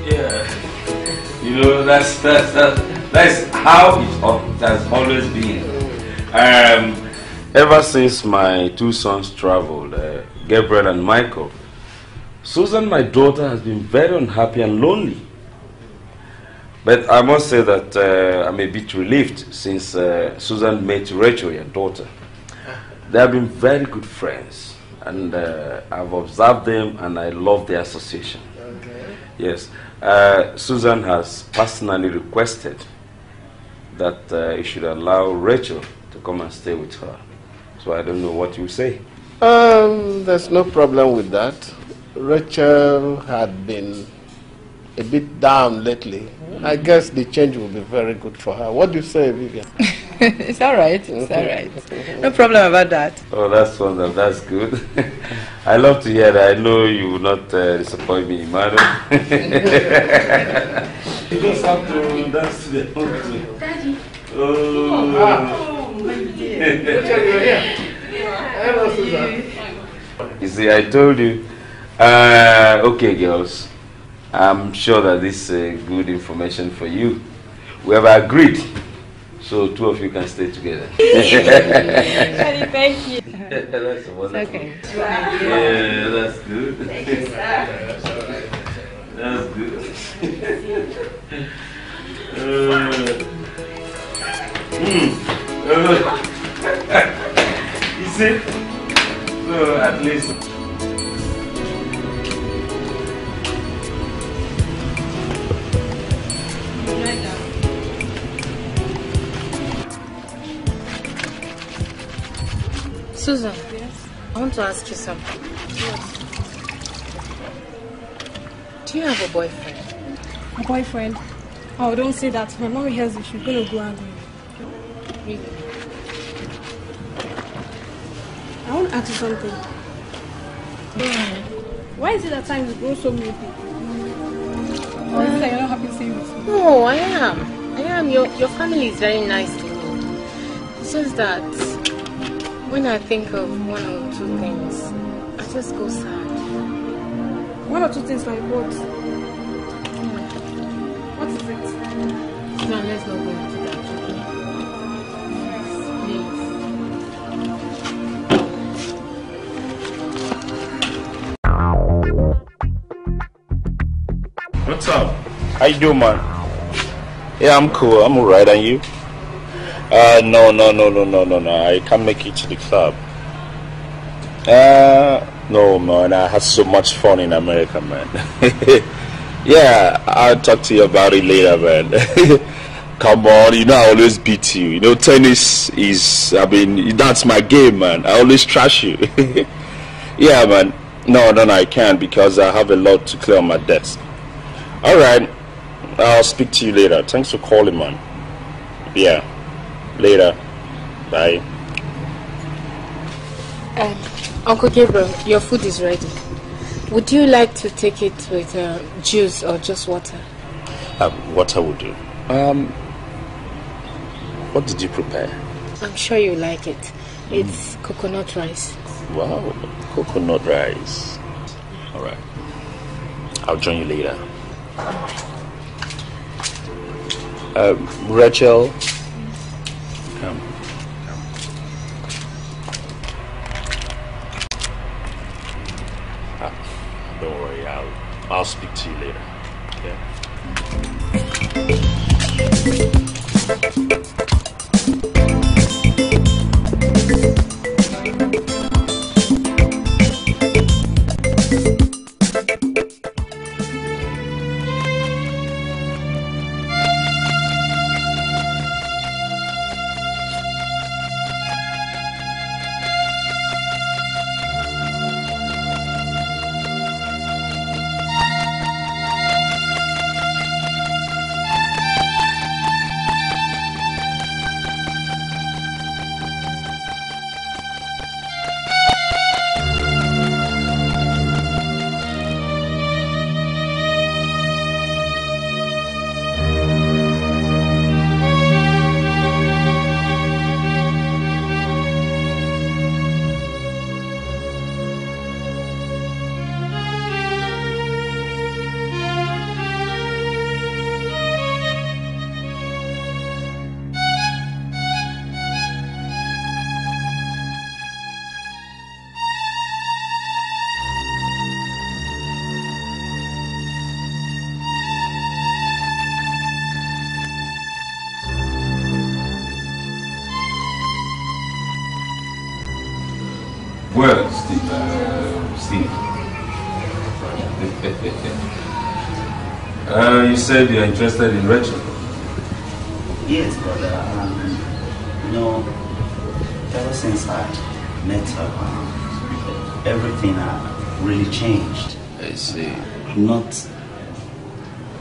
yeah. You know that's that's that's, that's how it has always been. Um, ever since my two sons traveled, uh, Gabriel and Michael, Susan, my daughter, has been very unhappy and lonely. But I must say that uh, I'm a bit relieved since uh, Susan met Rachel, your daughter. They have been very good friends, and uh, I've observed them, and I love their association. Okay. Yes, uh, Susan has personally requested that uh, you should allow Rachel to come and stay with her. So I don't know what you say. Um, there's no problem with that. Rachel had been a bit down lately. I guess the change will be very good for her. What do you say, Vivian? it's all right. It's all right. No problem about that. Oh, that's wonderful. That's good. I love to hear that. I know you will not uh, disappoint me, Emmanuel. you just have to dance to the whole thing. Daddy. Oh, Oh, my dear. You're here. Hello, Susan. You see, I told you. Uh, okay, girls. I'm sure that this is uh, good information for you. We have agreed. So two of you can stay together. Daddy, thank you. that's wonderful. okay. Yeah, that's good. Thank you, sir. That's good. uh, hmm. Uh, you see? So at least. Susan, I want to ask you something. Do you have a boyfriend? A boyfriend? Oh, don't say that. My mom hears it. She's gonna go angry. Really? I want to ask you something. Mm. Why is it that times you grow so many people? Uh, or is it that you're not happy staying with me? No, I am. I am. Your, your family is very nice to me. It's just that when I think of one or two things, I just go sad. One or two things like what? What is it? No, let's not go into that. What's up? How you doing, man? Yeah, I'm cool. I'm alright. And you? Uh, no, no, no, no, no, no, no. I can't make it to the club. Uh, no, man. I had so much fun in America, man. yeah, I'll talk to you about it later, man. Come on, you know I always beat you. You know, tennis is, I mean, that's my game, man. I always trash you. yeah, man. No, no, no, I can't because I have a lot to clear on my desk. All right. I'll speak to you later. Thanks for calling, man. Yeah. Later. Bye. Um, Uncle Gabriel, your food is ready. Would you like to take it with uh, juice or just water? Um, what I will do. Um, what did you prepare? I'm sure you like it. It's coconut rice. Wow, coconut rice. All right. I'll join you later. Um, Rachel, come. Ah, don't worry, I'll I'll speak to you later. Okay. Said you're interested in Rachel. Yes, brother. Um, you know, ever since I met her, um, everything uh, really changed. I see. I'm not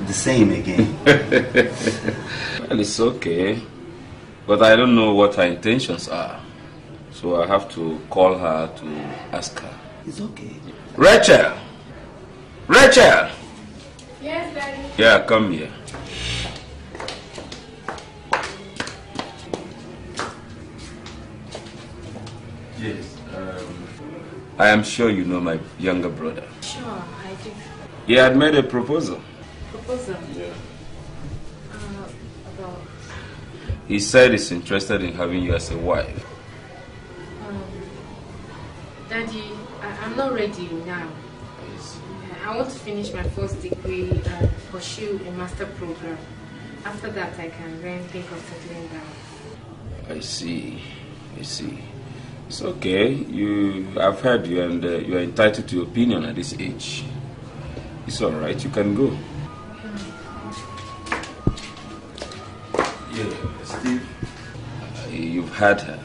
the same again. well, it's okay. But I don't know what her intentions are. So I have to call her to ask her. It's okay. Rachel! Rachel! Yes, Daddy. Yeah, come here. Yes. Um, I am sure you know my younger brother. Sure, I do. He had made a proposal. Proposal. Yeah. Uh, about, He said he's interested in having you as a wife. um, Daddy, I, I'm not ready now. Yeah, I want to finish my first degree and pursue a master program. After that, I can then think of settling down. I see. I see. It's okay. You, I've heard you, and uh, you are entitled to your opinion at this age. It's all right. You can go. Yeah, Steve. Uh, you've had her,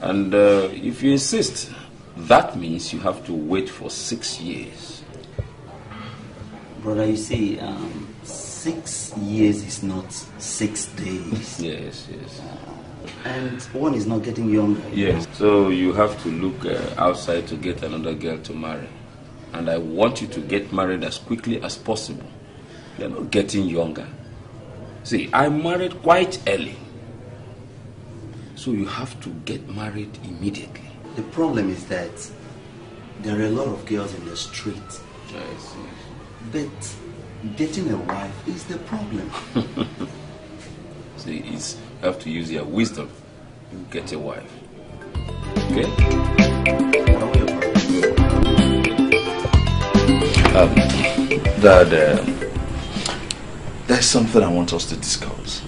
and uh, if you insist, that means you have to wait for six years. Brother, you see, um, six years is not six days. yes, yes. And one is not getting younger. Yes. So you have to look uh, outside to get another girl to marry. And I want you to get married as quickly as possible. You're not getting younger. See, I married quite early. So you have to get married immediately. The problem is that there are a lot of girls in the street. I see. But getting a wife is the problem. See, it's, you have to use your wisdom to get a wife. Okay? Um, Dad, uh, there's something I want us to discuss.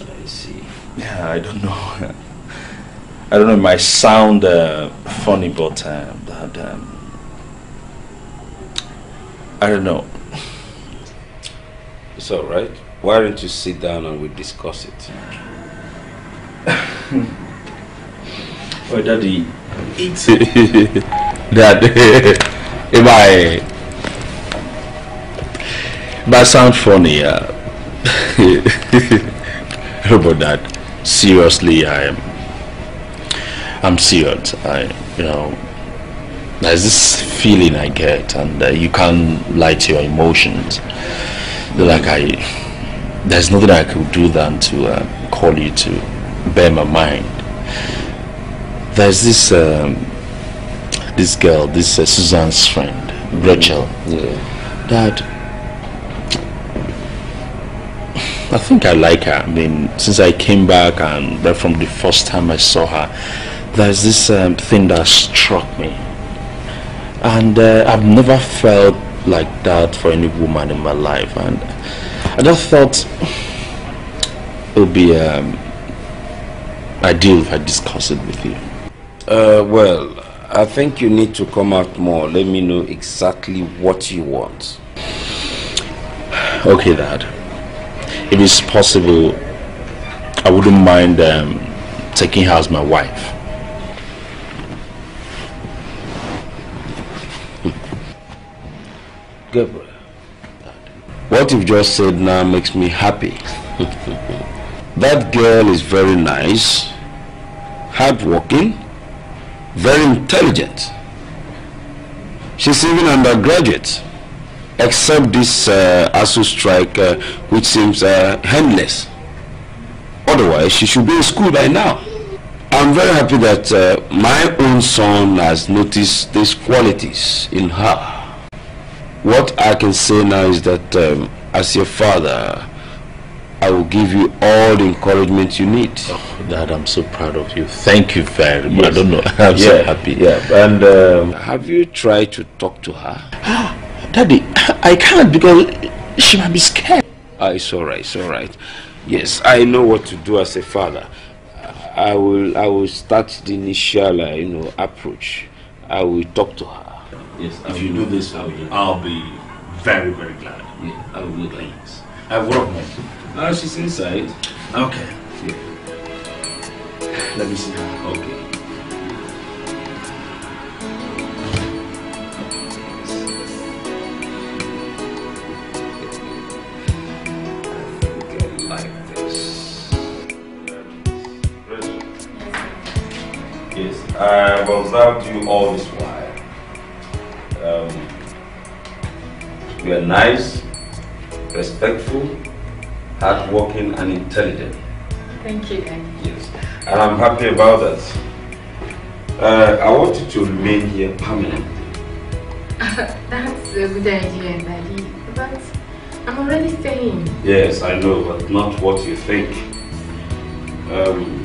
I see. Yeah, I don't know. I don't know, it might sound uh, funny, but um, Dad, um, I don't know. It's all right. Why don't you sit down and we discuss it? Oh, Daddy, it's Dad, if I if I sound funny, uh, but that seriously, I am. I'm serious. I, you know, there's this feeling I get, and uh, you can't lie to your emotions. Like I, there's nothing I could do than to uh, call you to bear my mind. There's this um, this girl, this uh, Suzanne's friend, Rachel. Yeah. That I think I like her. I mean, since I came back and right from the first time I saw her, there's this um, thing that struck me, and uh, I've never felt like that for any woman in my life, and I just thought it would be um, ideal if I discuss it with you. Uh, well, I think you need to come out more. Let me know exactly what you want. Okay, Dad. If it's possible, I wouldn't mind um, taking her as my wife. Gabriel, what you've just said now makes me happy. that girl is very nice, hardworking, very intelligent. She's even undergraduate, except this uh, ASUU strike, uh, which seems uh, endless. Otherwise, she should be in school by now. I'm very happy that uh, my own son has noticed these qualities in her. What I can say now is that um, as your father, I will give you all the encouragement you need. Oh, Dad, I'm so proud of you. Thank you very much. I don't know. I'm yeah, so happy. Yeah, and um, have you tried to talk to her? Daddy, I can't because she might be scared. Ah, it's all right. It's all right. Yes, I know what to do as a father. I will. I will start the initial, uh, you know, approach. I will talk to her. Yes, I if you will. do this for I me, will. I'll be very, very glad. Yeah, I will look like Please. I've worked my Ah, she's inside. Okay. Yeah. Let me see her. Okay. I think I like this. Yes, I've observed you all this while. You are nice, respectful, hardworking, and intelligent. Thank you. Yes, and I'm happy about that. Uh, I want you to remain here permanently. That's a good idea, Daddy. But I'm already staying. Yes, I know, but not what you think. Um,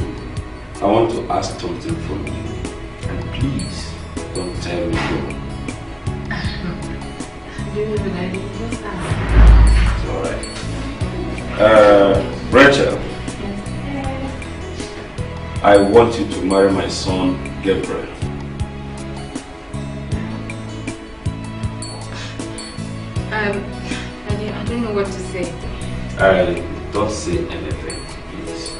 I want to ask something from you, and please don't tell me no. All right. Uh, Rachel, I want you to marry my son, Gabriel. Um, Daddy, I don't know what to say. I don't say anything, please.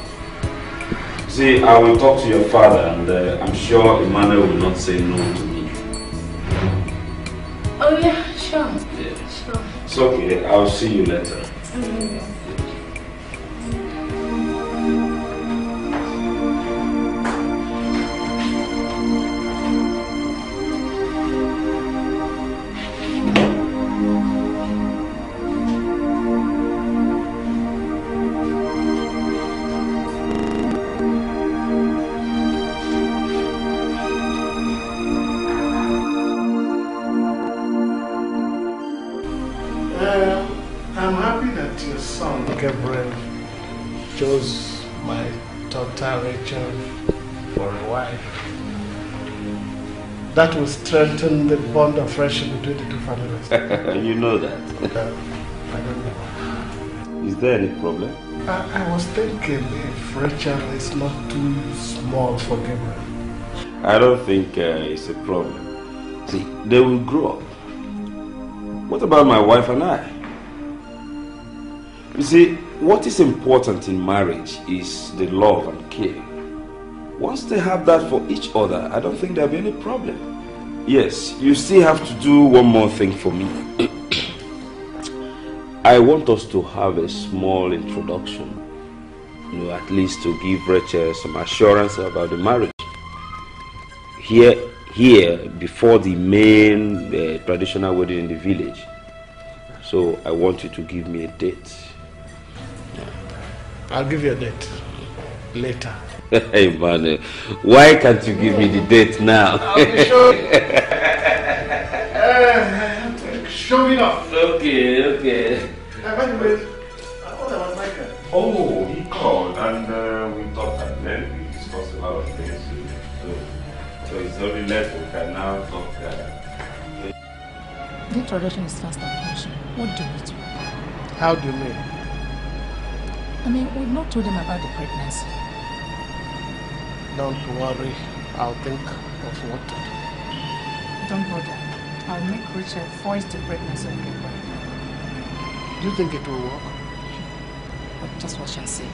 See, I will talk to your father, and uh, I'm sure Emmanuel will not say no to me. Oh, yeah, sure. Yeah. Sure. It's okay. I'll see you later. Okay. Uh, That will strengthen the bond of friendship between the two families. you know that. Uh, I don't know. Is there any problem? I, I was thinking if Rachel is not too small for Gabriel. I don't think uh, it's a problem. See, they will grow up. What about my wife and I? You see, what is important in marriage is the love and care. Once they have that for each other, I don't think there'll be any problem. Yes, you still have to do one more thing for me. I want us to have a small introduction, you know, at least to give Rachel some assurance about the marriage. Here, here before the main uh, traditional wedding in the village. So I want you to give me a date. I'll give you a date later. hey man, uh, why can't you give me the date now? I'll be sure. Uh, show me off. okay, okay. Uh, by the way, I thought I was Michael. Oh, he called and uh, we talked at length. We discussed a lot of things. So, so it's only left we can now talk. Uh, The introduction is fast approaching. What do we do? How do you mean? I mean, we've not told him about the pregnancy. Don't worry. I'll think of what to do. Don't bother. I'll make Rachel voice the pregnancy of Gabriel. Do you think it will work? But just watch and see.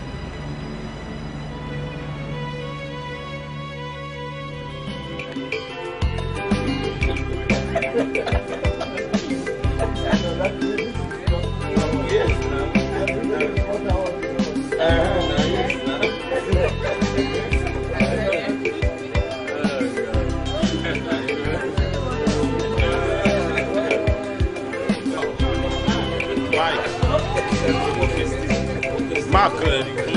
I couldn't.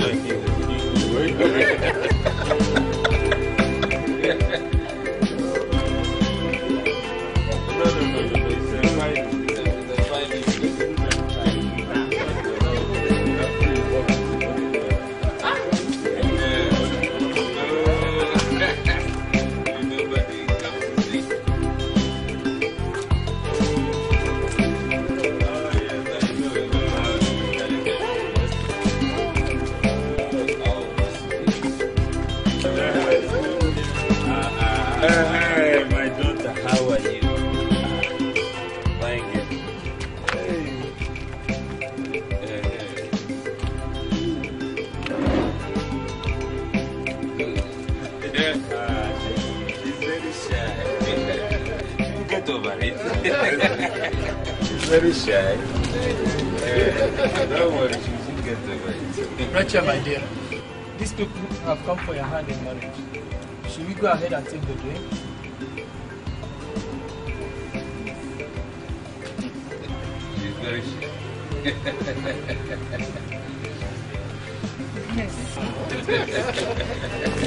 Hey, my daughter, how are you? Thank you. Hey. Hey. ah, she's very shy. You get over it. she's very shy. Don't worry, she'll get over it. Rachel, my dear, these people have come for your hand in marriage go ahead and take the drink. She's very shy. yes.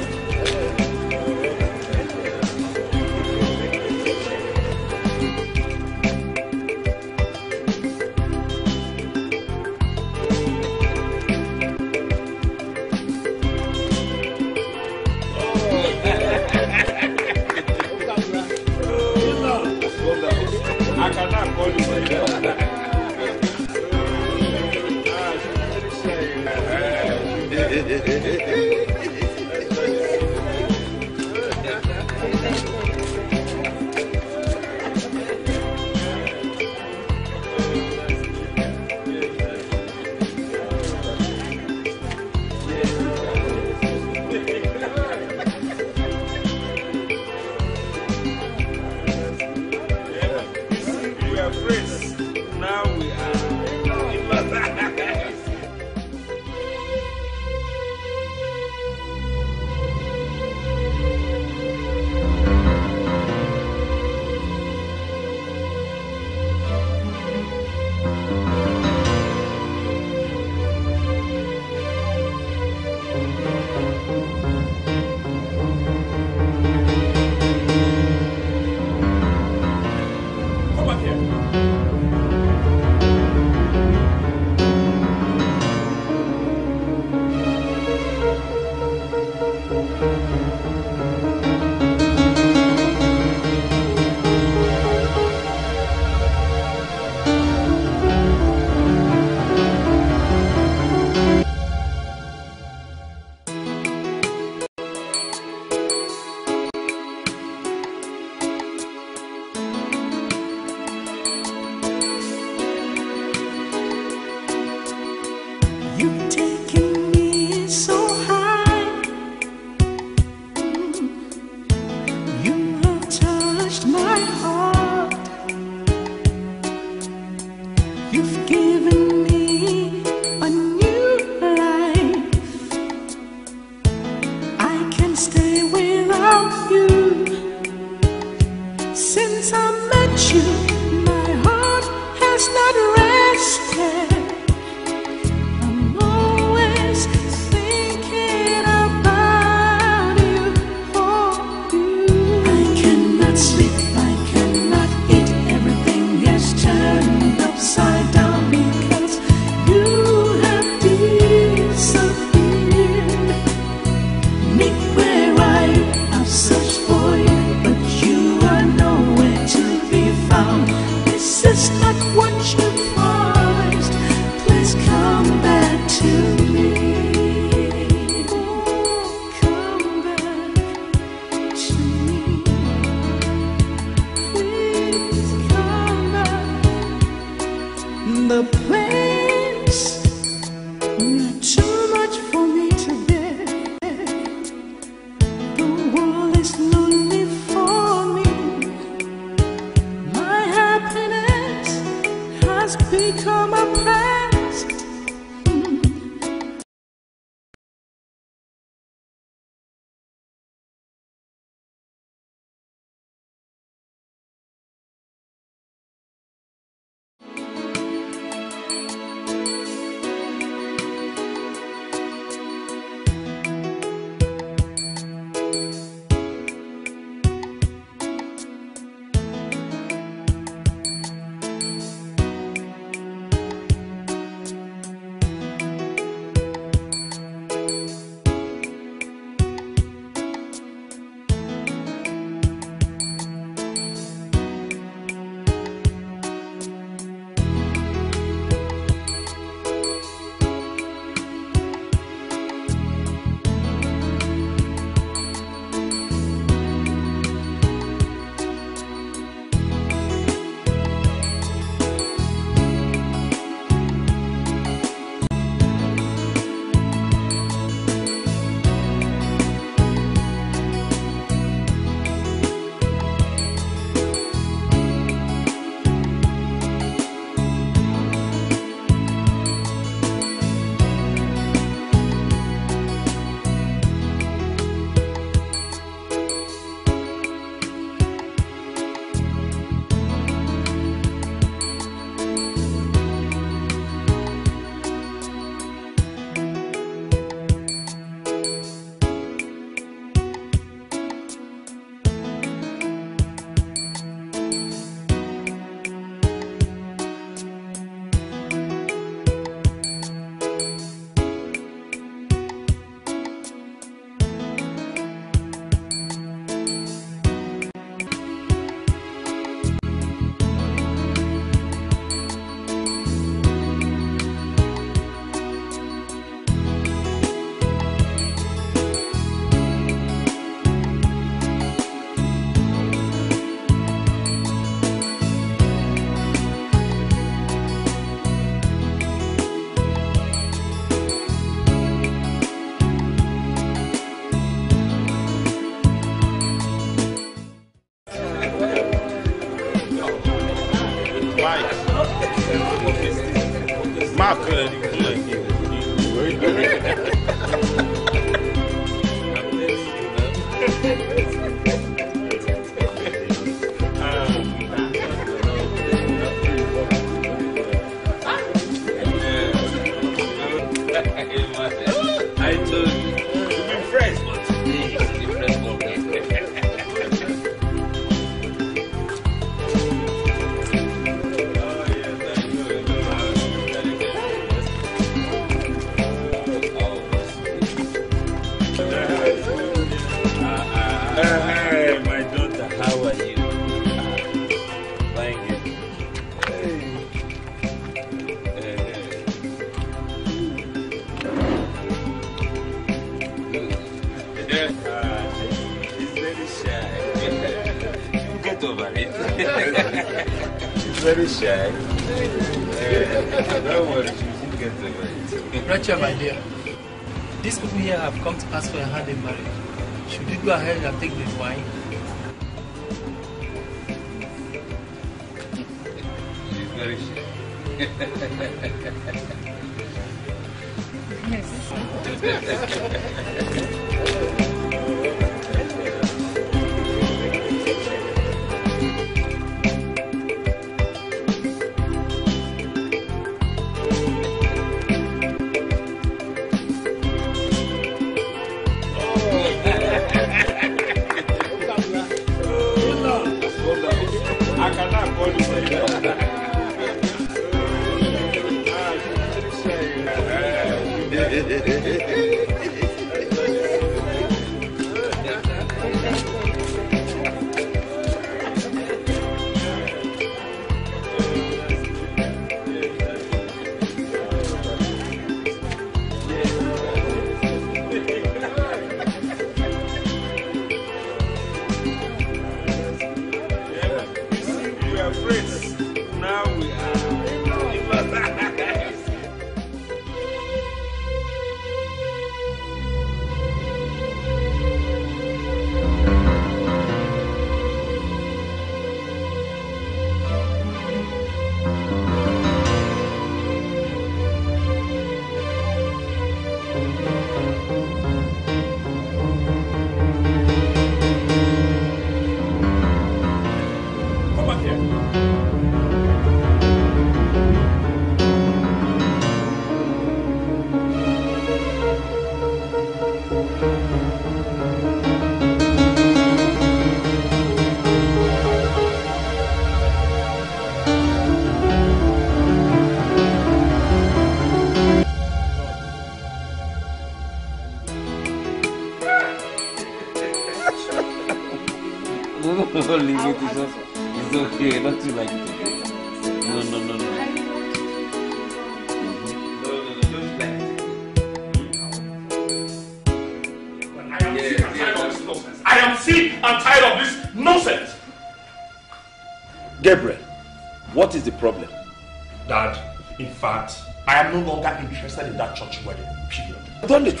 She's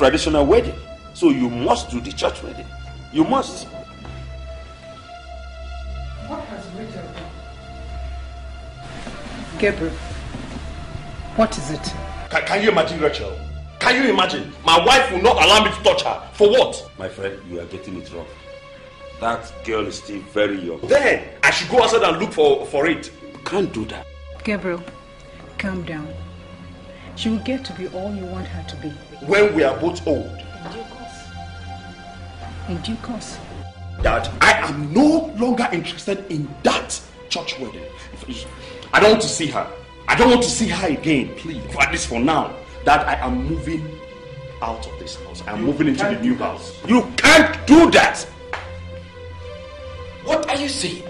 traditional wedding, so you must do the church wedding. You must. What has Rachel done? Gabriel, what is it? Can, can you imagine, Rachel? Can you imagine? My wife will not allow me to touch her. For what? My friend, you are getting it wrong. That girl is still very young. Then I should go outside and look for, for it. Can't do that. Gabriel, calm down. She will get to be all you want her to be. When we are both old. In due course. Dad, I am no longer interested in that church wedding. I don't want to see her. I don't want to see her again, please. At least for now. Dad, I am moving out of this house. I am moving into the new house. You can't do that. What are you saying?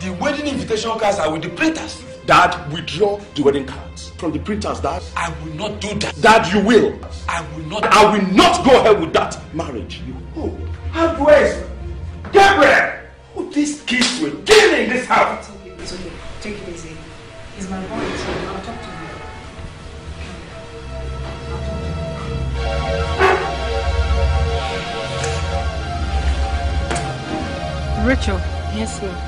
The wedding invitation cards are with the printers. Dad, withdraw the wedding cards from the printers, Dad. I will not do that. Dad, you will. I will not. I will not go ahead with that marriage. You will. How do I? Gabriel! Who these kids were killing in this house? It's okay. Take it easy. He's my boy, so I'll talk to him. Rachel. Yes, ma'am.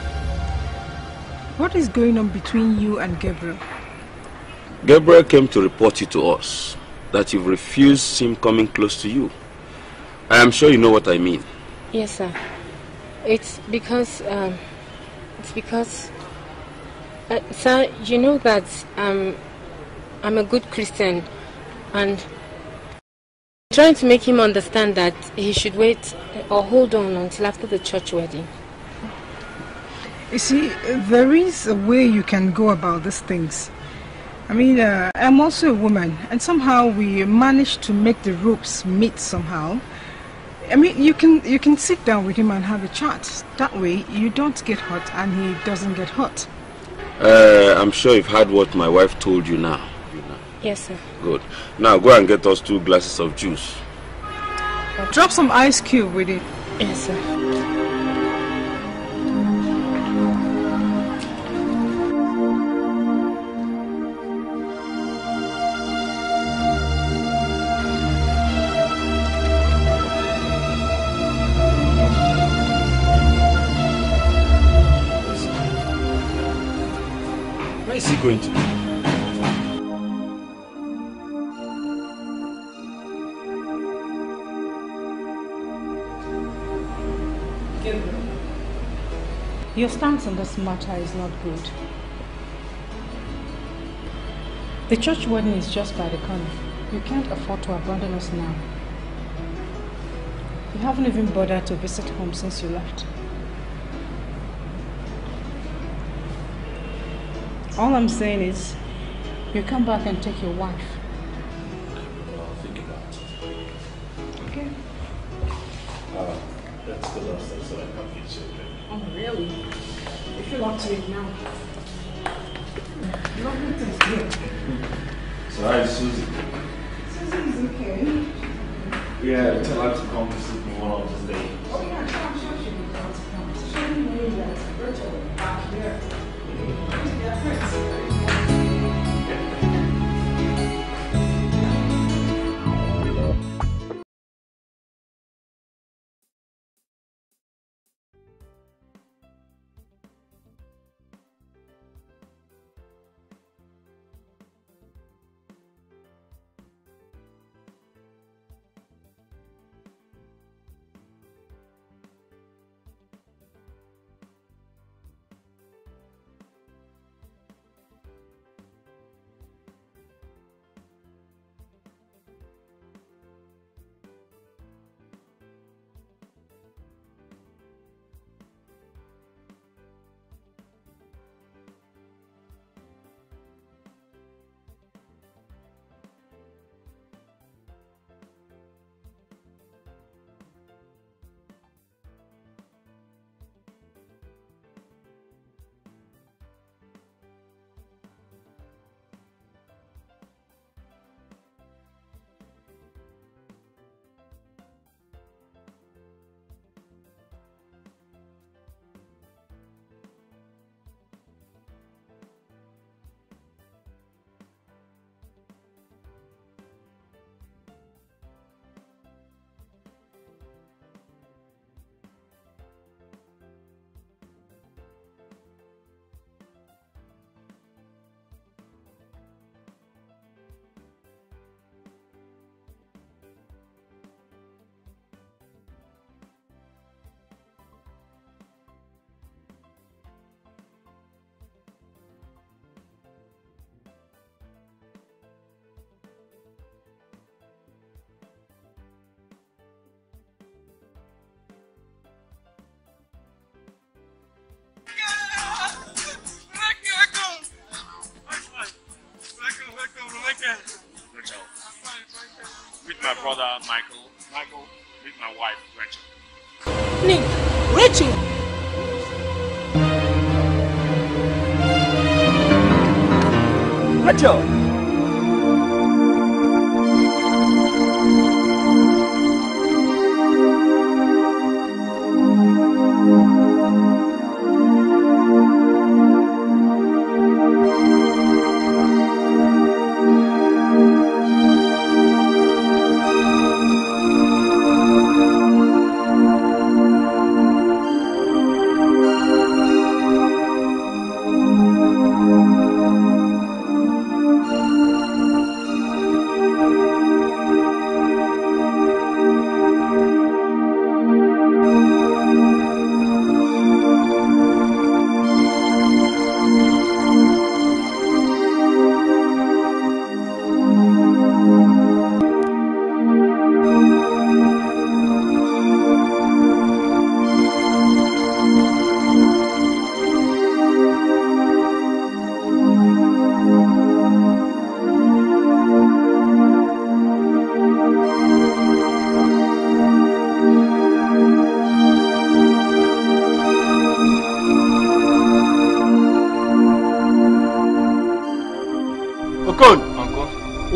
What is going on between you and Gabriel? Gabriel came to report you to us that you've refused him coming close to you. I am sure you know what I mean. Yes, sir. It's because, um, it's because, uh, sir, you know that um, I'm a good Christian and I'm trying to make him understand that he should wait or hold on until after the church wedding. You see, there is a way you can go about these things. I mean, uh, I'm also a woman, and somehow we managed to make the ropes meet somehow. I mean, you can you can sit down with him and have a chat. That way, you don't get hurt, and he doesn't get hurt. Uh, I'm sure you've heard what my wife told you now. Yes, sir. Good. Now go and get us two glasses of juice. Drop some ice cube with it. Yes, sir. Your stance on this matter is not good. The church wedding is just by the corner. You can't afford to abandon us now. You haven't even bothered to visit home since you left. All I'm saying is, you come back and take your wife. I'll think about it. Okay. Uh, go downstairs so I feed children. Oh, really? If you're up to it now. Lovely to here. So hi, Susie. Susie is okay. Yeah, tell her to come visit me one of these days. Oh, yeah, I'm sure she'll be glad to come. So show me that Rachel back here. Yeah, friends. Meet my brother Michael. Michael, with my wife Rachel. Nick, Rachel. Rachel!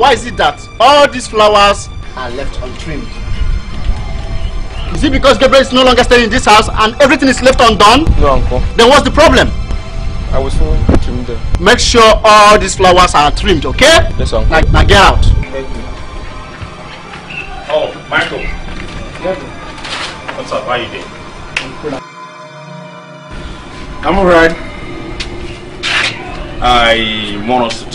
Why is it that all these flowers are left untrimmed? Is it because Gabriel is no longer staying in this house and everything is left undone? No, uncle. Then what's the problem? I was going to trim them. Make sure all these flowers are trimmed, okay? Yes, uncle. Now, now get out. Oh, Michael. What's up? How you doing? I'm alright. I want us to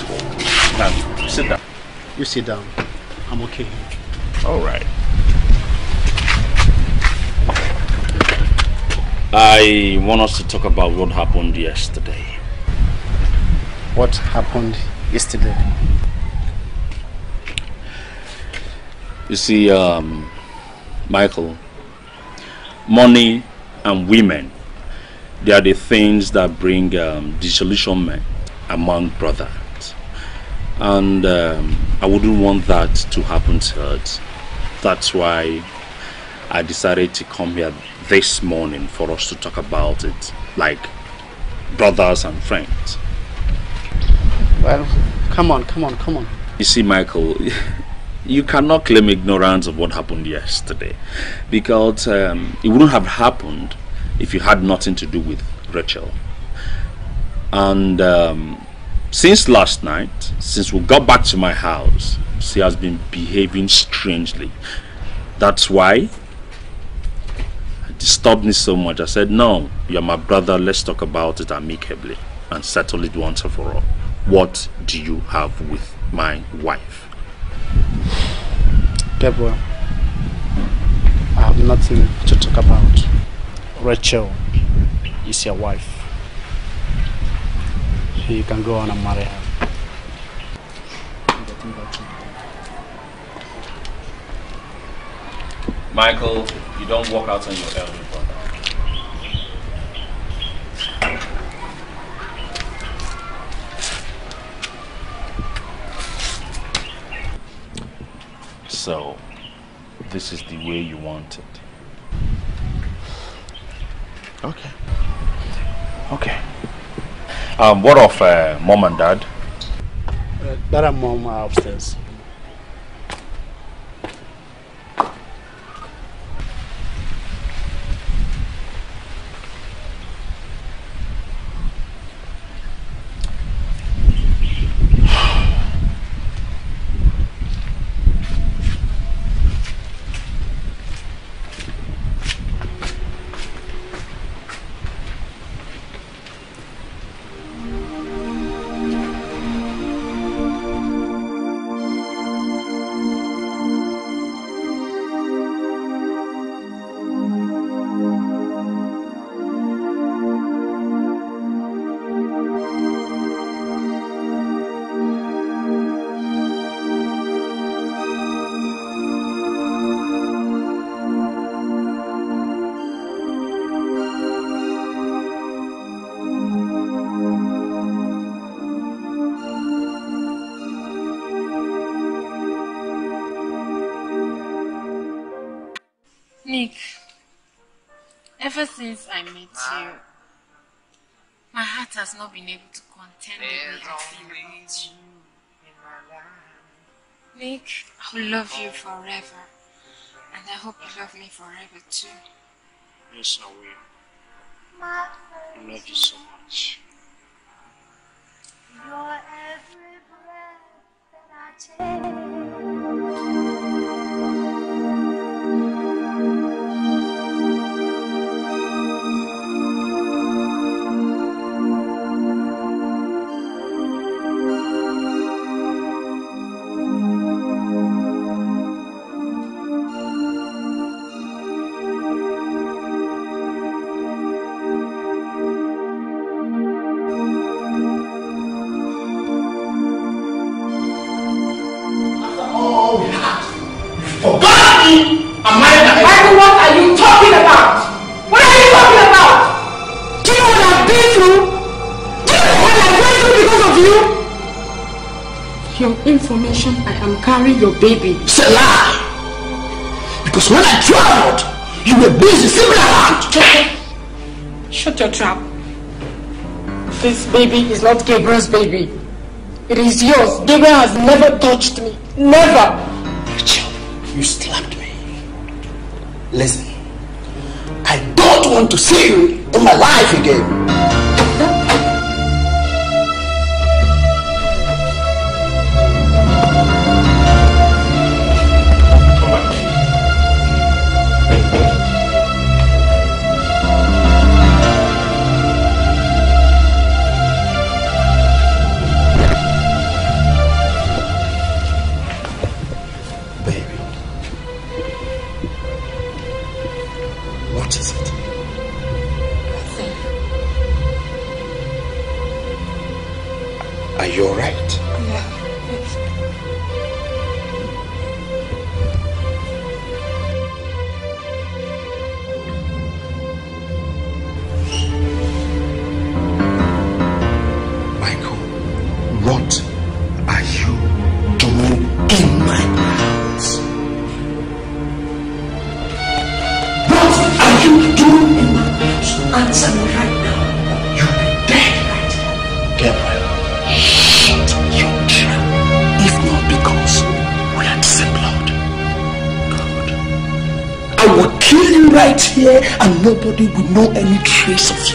You sit down. I'm okay. Alright. I want us to talk about what happened yesterday. What happened yesterday? You see, um, Michael, money and women, they are the things that bring um, disillusionment among brothers. And um, I wouldn't want that to happen to us. That's why I decided to come here this morning for us to talk about it like brothers and friends. Well, come on, come on, come on. You see, Michael, you cannot claim ignorance of what happened yesterday because um, it wouldn't have happened if you had nothing to do with Rachel. And um, since last night, since we got back to my house, she has been behaving strangely. That's why it disturbed me so much. I said, No, you're my brother, let's talk about it amicably and settle it once and for all. What do you have with my wife? Gabriel, I have nothing to talk about. Rachel is your wife. You can go on and marry her. Michael, you don't walk out on your elder brother. So, this is the way you want it. Okay. Okay. Um, what of uh, mom and dad? Uh, dad and mom are upstairs. You, my heart has not been able to contain the way I feel about you. Nick, I will love you forever. And I hope you love me forever too. Yes, I will. I love you so much. Your every breath that I take. Your baby. It's a lie! Because when I traveled, you were busy sleeping around. Shut your trap. This baby is not Gabriel's baby. It is yours. Gabriel has never touched me. Never. You slapped me. Listen, I don't want to see you in my life again. Know any trace of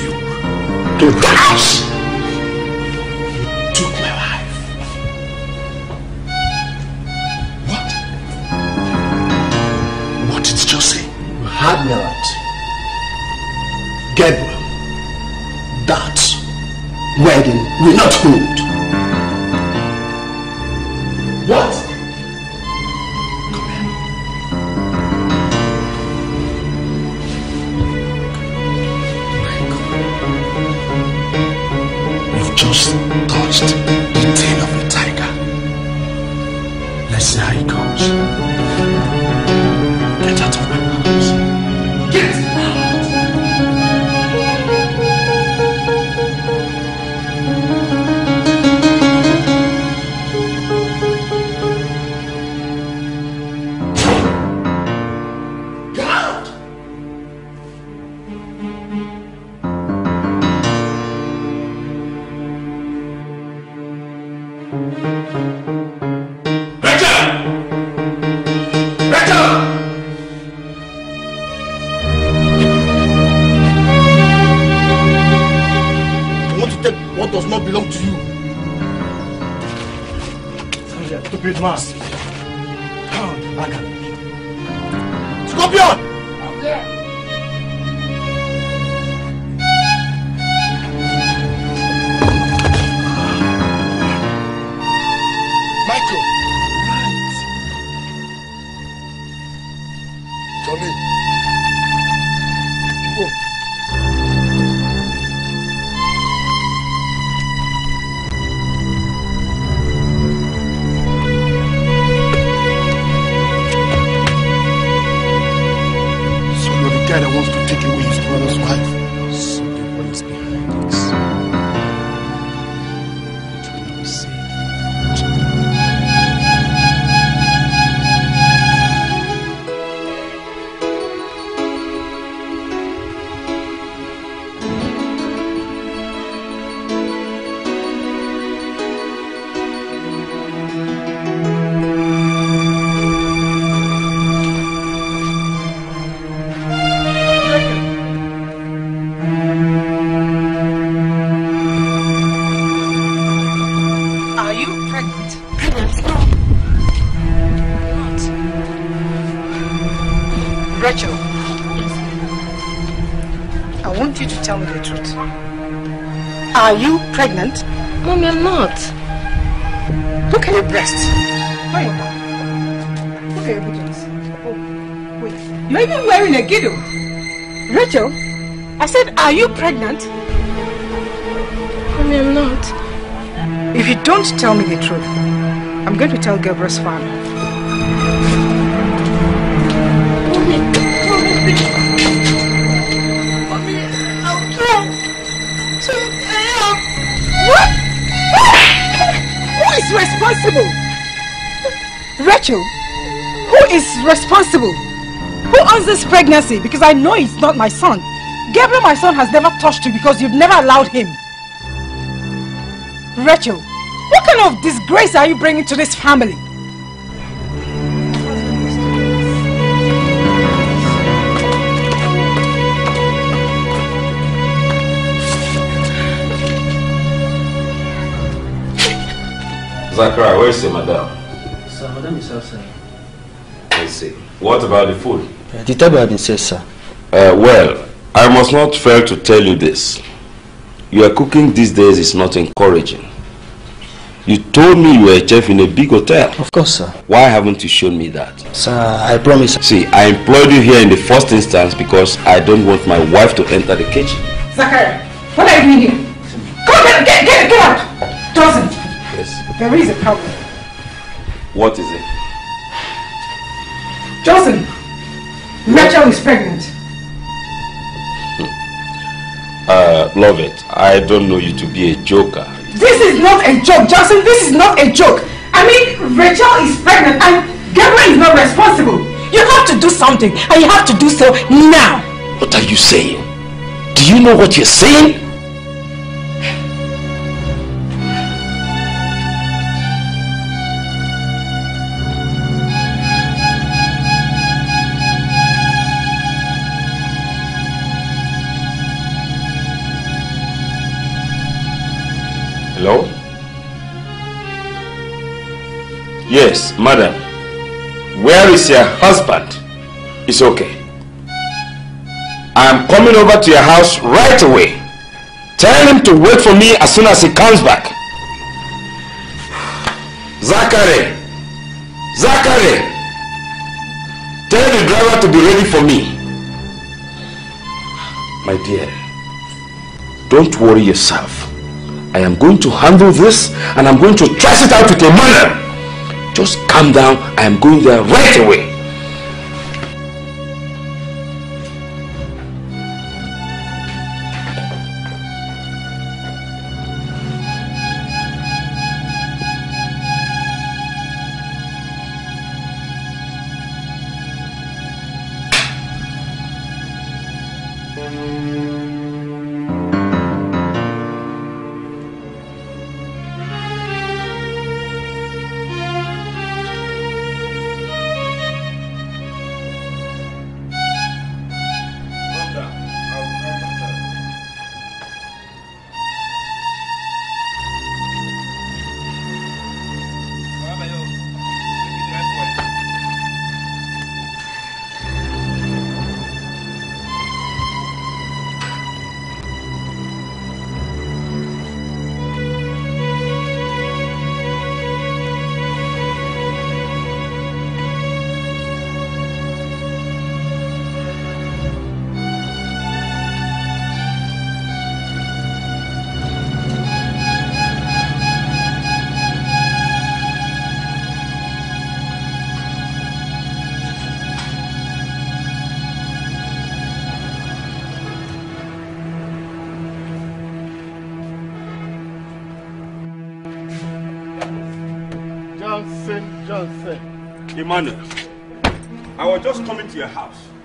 Are you pregnant? Mommy, I'm not. Look at your your back. Look at your bosoms. Oh, wait. You're even wearing a giddle. Rachel, I said, are you pregnant? Mommy, I'm not. If you don't tell me the truth, I'm going to tell Gabriel's father. What? Responsible? Rachel, who is responsible? Who owns this pregnancy? Because I know it's not my son. Gabriel, my son, has never touched you because you've never allowed him. Rachel, What kind of disgrace are you bringing to this family? Zachary, where's your madam? Sir, madam is outside. I see. What about the food? The table has been set, sir. Uh, well, I must not fail to tell you this. Your cooking these days is not encouraging. You told me you were a chef in a big hotel. Of course, sir. Why haven't you shown me that? Sir, I promise. See, I employed you here in the first instance because I don't want my wife to enter the kitchen. Zachary, what are you doing here? Come on, get, get, get, get out! Johnson, Yes. There is a problem. What is it? Johnson, Rachel is pregnant. Uh, love it. I don't know you to be a joker. This is not a joke, Johnson. This is not a joke. I mean, Rachel is pregnant and Gabriel is not responsible. You have to do something and you have to do so now. What are you saying? Do you know what you're saying? Hello? Yes, madam. Where is your husband? It's okay. I'm coming over to your house right away. Tell him to wait for me as soon as he comes back. Zachary! Zachary! Tell the driver to be ready for me. My dear, don't worry yourself. I am going to handle this and I'm going to trash it out with a manner. Just calm down. I am going there right away.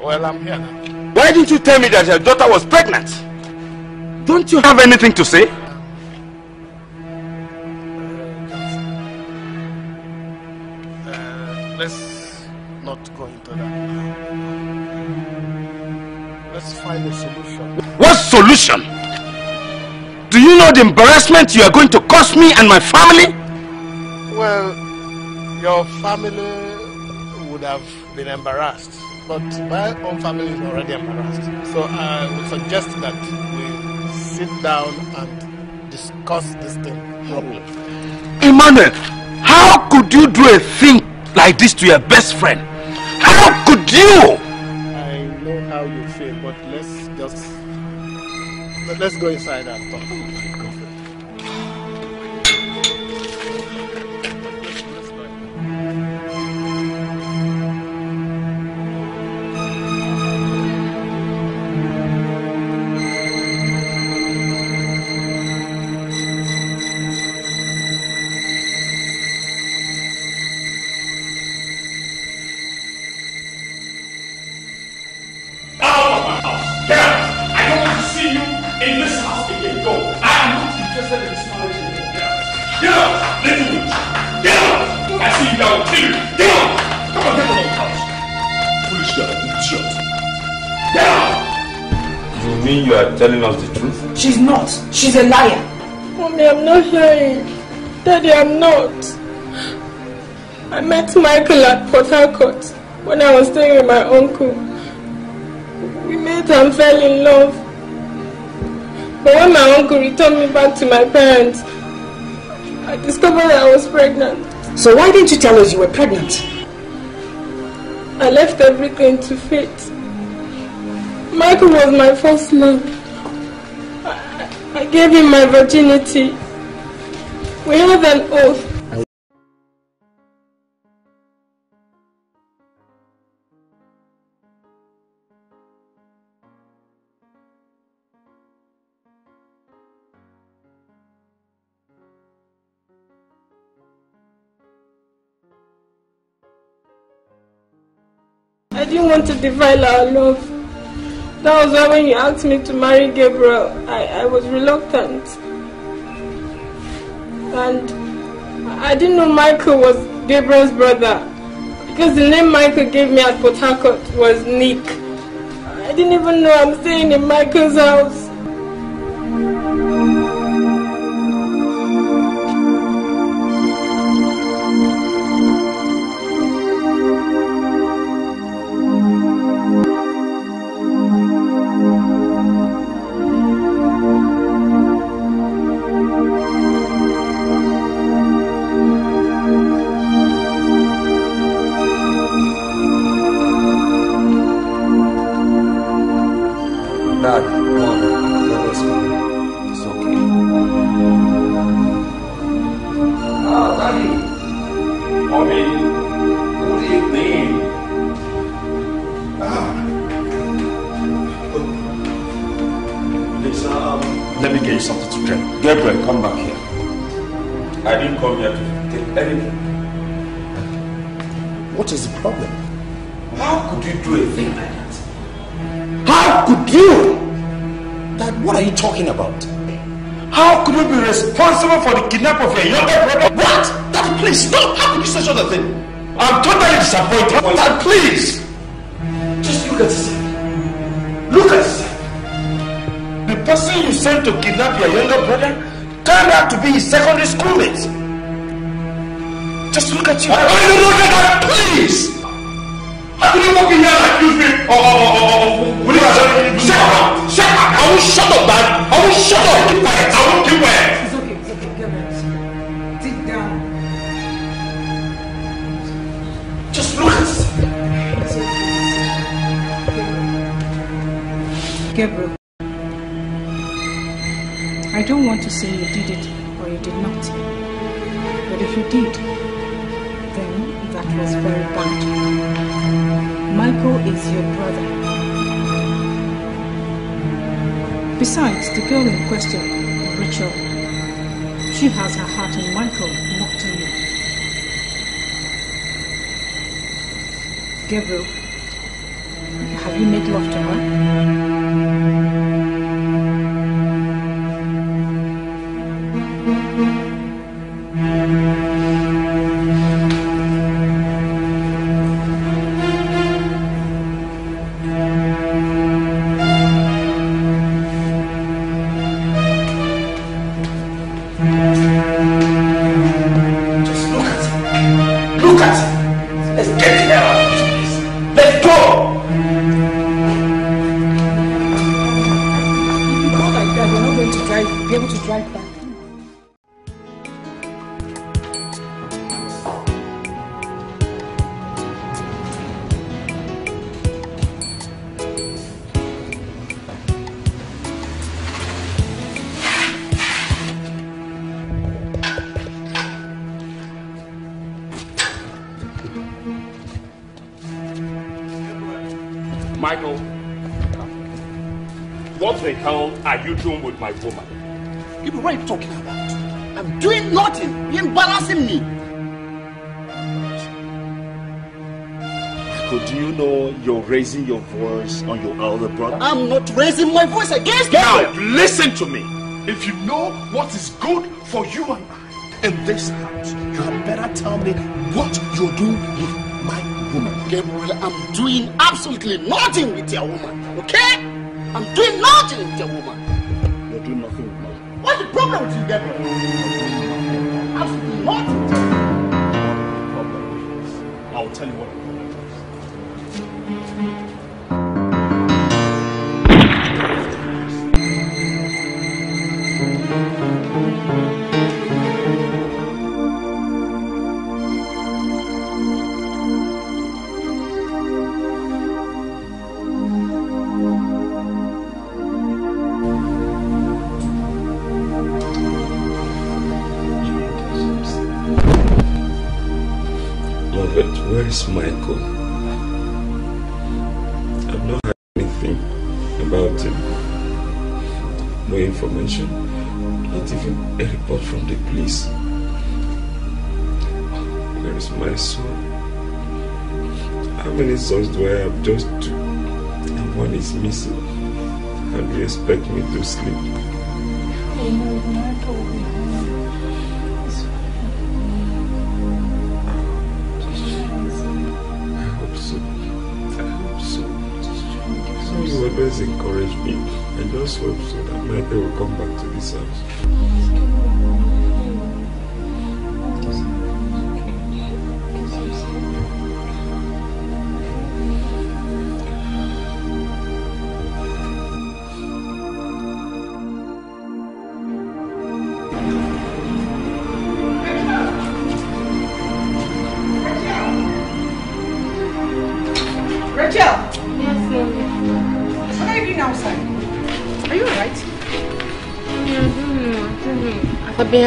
Well, I'm here now. Why didn't you tell me that your daughter was pregnant? Don't you have anything to say? Uh, let's not go into that now. Let's find a solution. What solution? Do you know the embarrassment you are going to cause me and my family? Well, your family would have been embarrassed, but my own family is already embarrassed. So I would suggest that we sit down and discuss this thing properly. Emmanuel, how could you do a thing like this to your best friend? How could you? I know how you feel, but let's just let- let's go inside and talk. Telling us the truth? She's not. She's a liar. Mommy, I'm not lying. Daddy, I'm not. I met Michael at Port Harcourt when I was staying with my uncle. We met and fell in love. But when my uncle returned me back to my parents, I discovered I was pregnant. So why didn't you tell us you were pregnant? I left everything to fate. Michael was my first love. I, gave him my virginity. We have an oath. I didn't want to defile our love. That was why when you asked me to marry Gabriel, I, I was reluctant. And I didn't know Michael was Gabriel's brother. Because the name Michael gave me at Port Harcourt was Nick. I didn't even know I'm staying in Michael's house. Responsible for the kidnap of your younger brother? What? Dad, please stop! How could you say such a thing? I'm totally disappointed. Dad, please! Just look at yourself. Look at yourself. The person you sent to kidnap your younger brother turned out to be his secondary schoolmate. Just look at you. I don't look at that, please! How can you walk in here me of, of, of, of, of, what is Shut up! Shut up! I will shut up, man! I will shut up! Keep quiet! I will keep quiet! Gabriel. I don't want to say you did it or you did not. But if you did, then that was very bad. Michael is your brother. Besides, the girl in question, Rachel, she has her heart on Michael, not on you. Gabriel, have you made love to her? Going to drive, be able to drive back. The hell are you doing with my woman? People, what are you talking about? I'm doing nothing. You're embarrassing me. Michael, do you know you're raising your voice on your elder brother? I'm not raising my voice against Now, you. listen to me. If you know what is good for you and I in this house, you had better tell me what you're doing with my woman. Gabriel, I'm doing absolutely nothing with your woman, okay? I'm doing nothing with your woman. You're doing nothing with woman. What's the problem with you, Gabriel? Absolutely nothing. I'll tell you what many sons do I have? Just two. And one is missing. Do you expect me to sleep? I hope so. I hope so. So you always encourage me. I just hope so that Michael will come back to this house.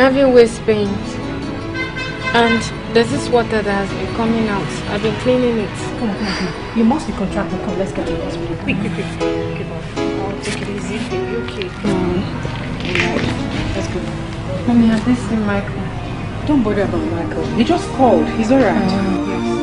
Having waist pains. And there's this water that has been coming out. I've been cleaning it. Come on, come on, come on. You must be contracted. Come, let's get to the hospital. Quick, quick, quick. Come on. I'll take it easy. Baby, okay? Come on. Let's go. Mommy, have they seen Michael? Don't bother about Michael. He just called. He's alright. What oh,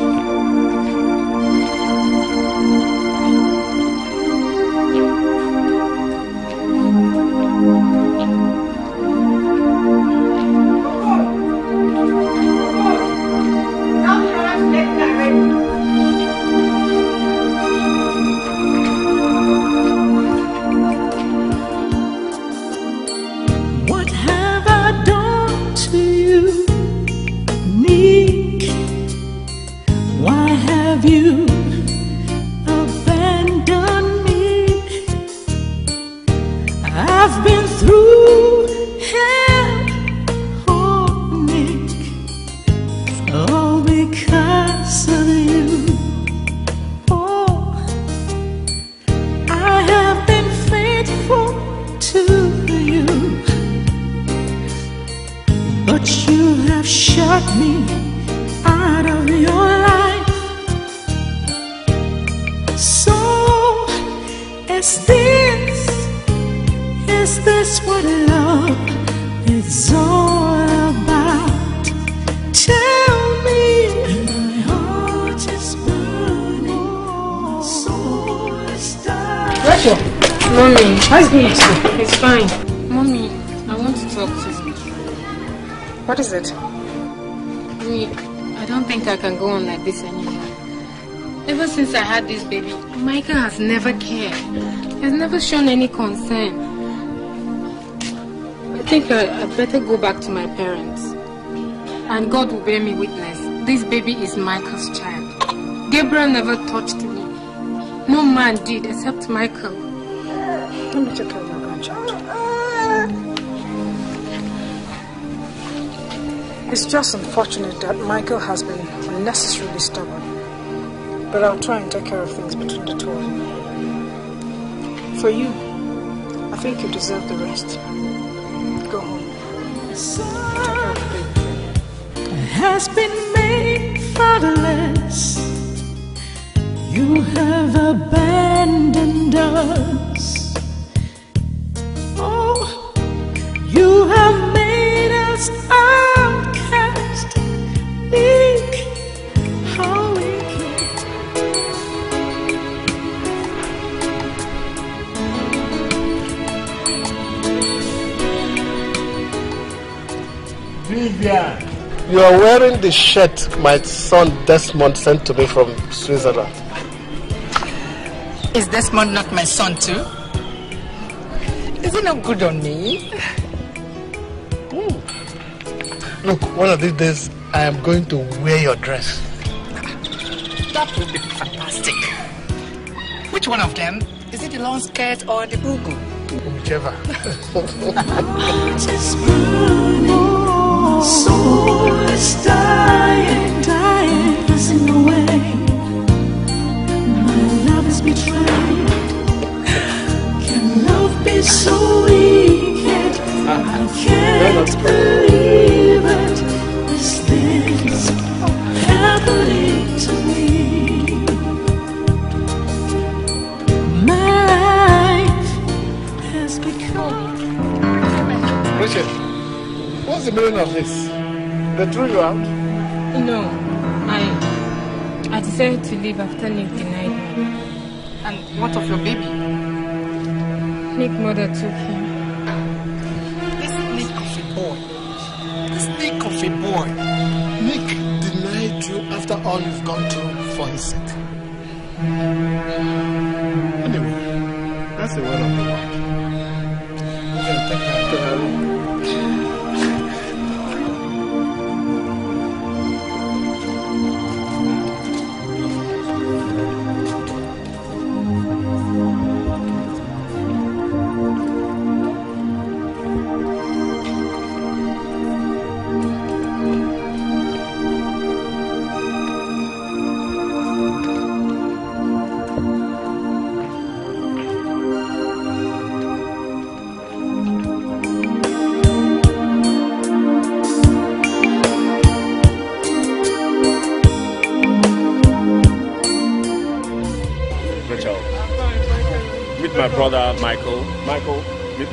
What is it? I don't think I can go on like this anymore. Ever since I had this baby, Michael has never cared. He has never shown any concern. I think I, I better go back to my parents. And God will bear me witness. This baby is Michael's child. Gabriel never touched me. No man did except Michael. Let me take care of your grandchild. It's just unfortunate that Michael has been unnecessarily stubborn. But I'll try and take care of things between the two of you. For you, I think you deserve the rest. Go home. has been made fatherless. You have abandoned us. You are wearing the shirt my son Desmond sent to me from Switzerland. Is Desmond not my son too? Is it not good on me? Hmm. Look, one of these days I am going to wear your dress. That would be fantastic. Which one of them? Is it the long skirt or the bugu? Whichever. Is so? I can't believe it. This happening to me. My life has become. Richard, what's the meaning of this? They threw you out? No, I I decided to leave after Nick denied me. And what of your baby? Nick mother took him. This Nick of a boy. This Nick of a boy. Nick denied you after all you've gone through for his sake. Anyway, that's the word of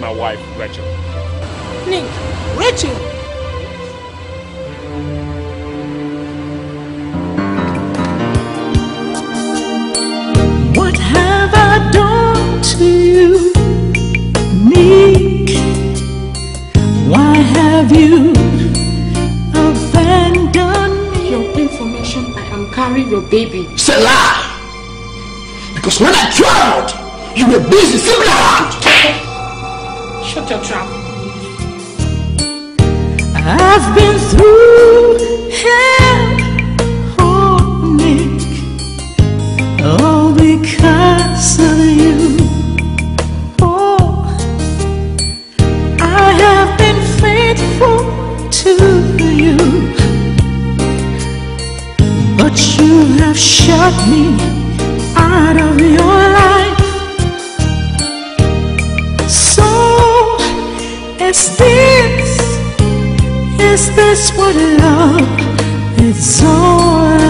my wife Rachel. Nick, Rachel. What have I done to you, Nick? Why have you abandoned me? Your information, I am carrying your baby. It's a lie. Because when I traveled, you were busy sleeping around. Your trap. I've been through hell, oh Nick, all because of you. Oh, I have been faithful to you, but you have shut me out of your is this? Is this what love is all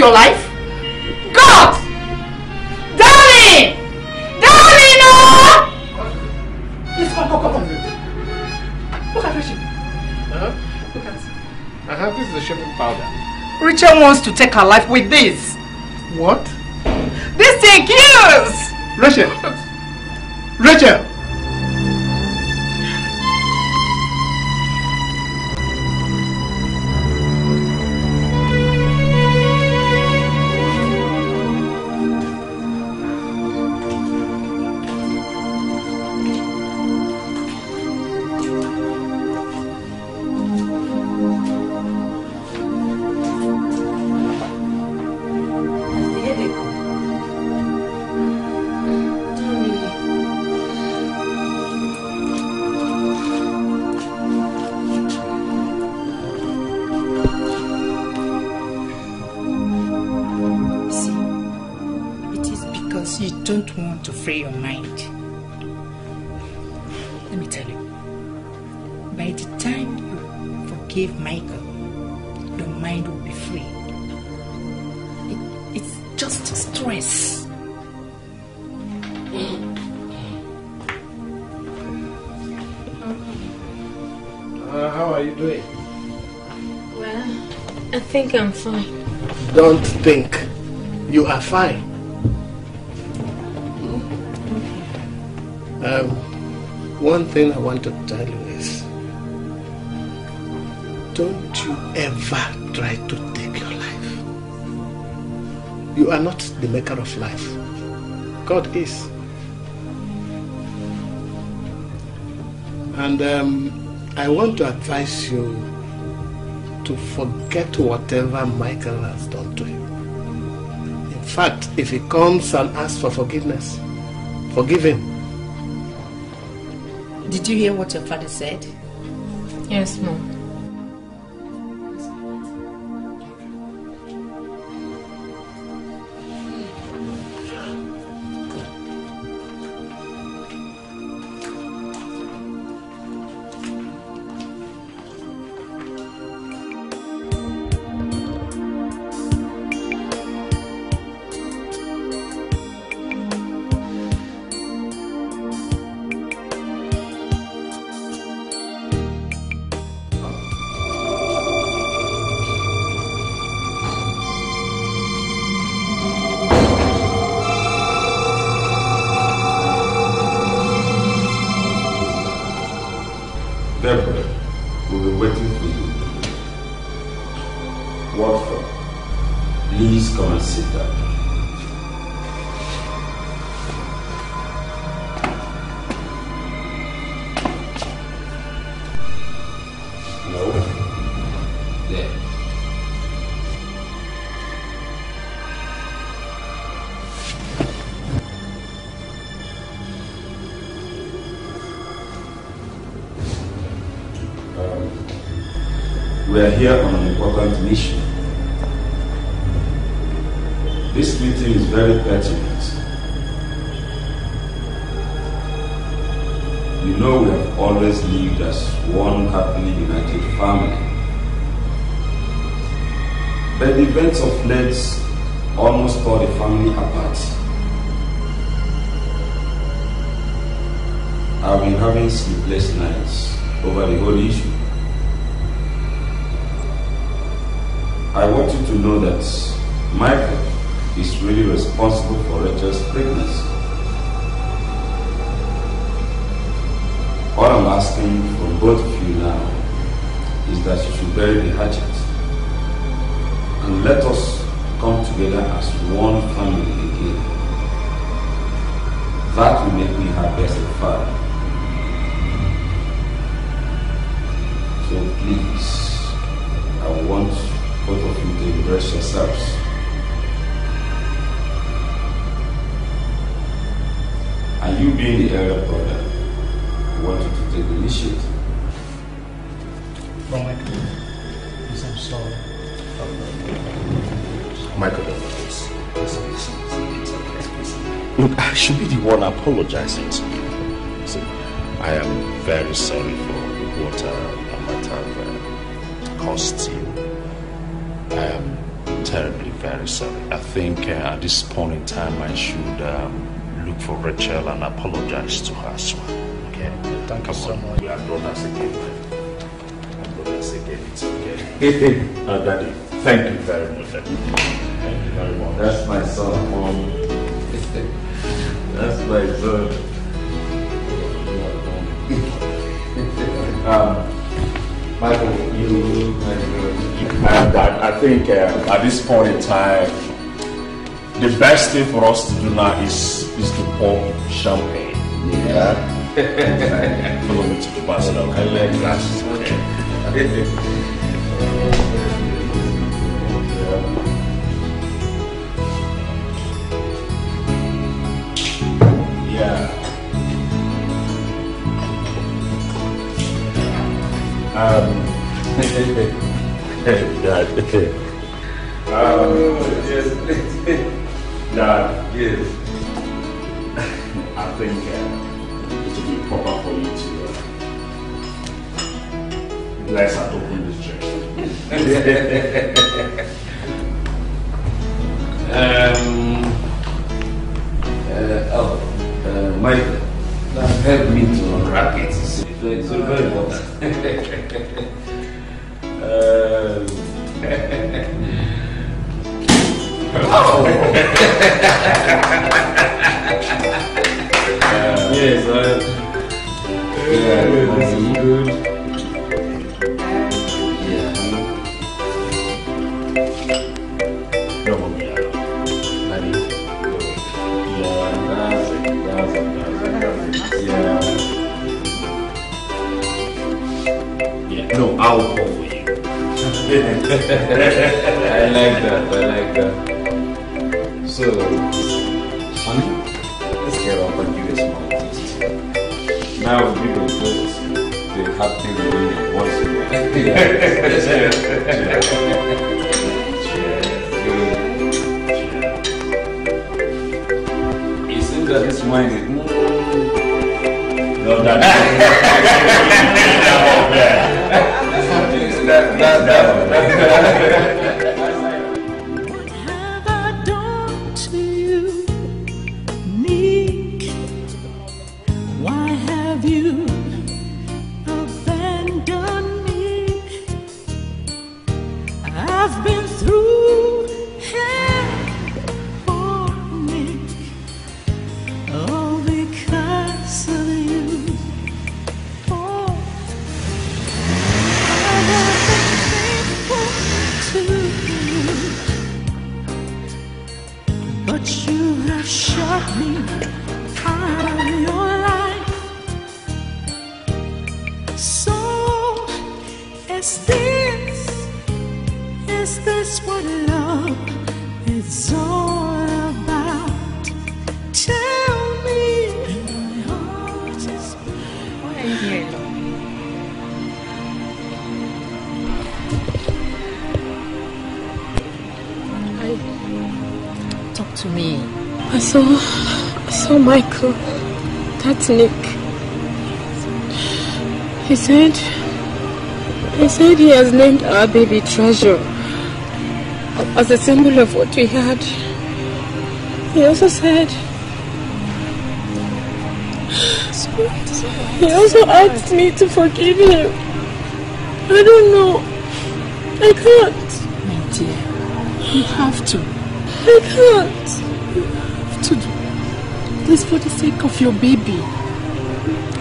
your life? God! Darling! Darling, no! Please come, come, come, come. Look at Richard. Uh-huh. Look at... Uh-huh, this is a shaving powder. Richard wants to take her life with this. fine. Don't think. You are fine. Um, one thing I want to tell you is don't you ever try to take your life. You are not the maker of life, God is. And um, I want to advise you to forget whatever Michael has done to you. In fact, if he comes and asks for forgiveness, forgive him. Did you hear what your father said? Yes, Mom. Okay. uh, Daddy, thank you very much. Thank you very much. That's my son, Mom. That's my son. Um, Michael, you, and I, I think uh, at this point in time, the best thing for us to do now is is to pour champagne. Yeah. Follow me to the basket. I like glasses. Yeah. Um. Um, Dad. Yes. I think uh, it would be proper for you to uh, bless and open this church. um, uh, oh, uh, Michael, help me to unwrap it. It's it's very important. Um, yes, uh, yeah, this is good. No, I'll pour you. I like that, I like that. So, honey, let's get up and give a small taste. Now we will just the happy reunion once in a while. Let's do it. It seems that this wine is. No, that that, that, that, said, he said he has named our baby Treasure as a symbol of what we had. He also said, he also asked me to forgive him. I don't know. I can't. My dear, you have to. I can't. You have to do. This for the sake of your baby.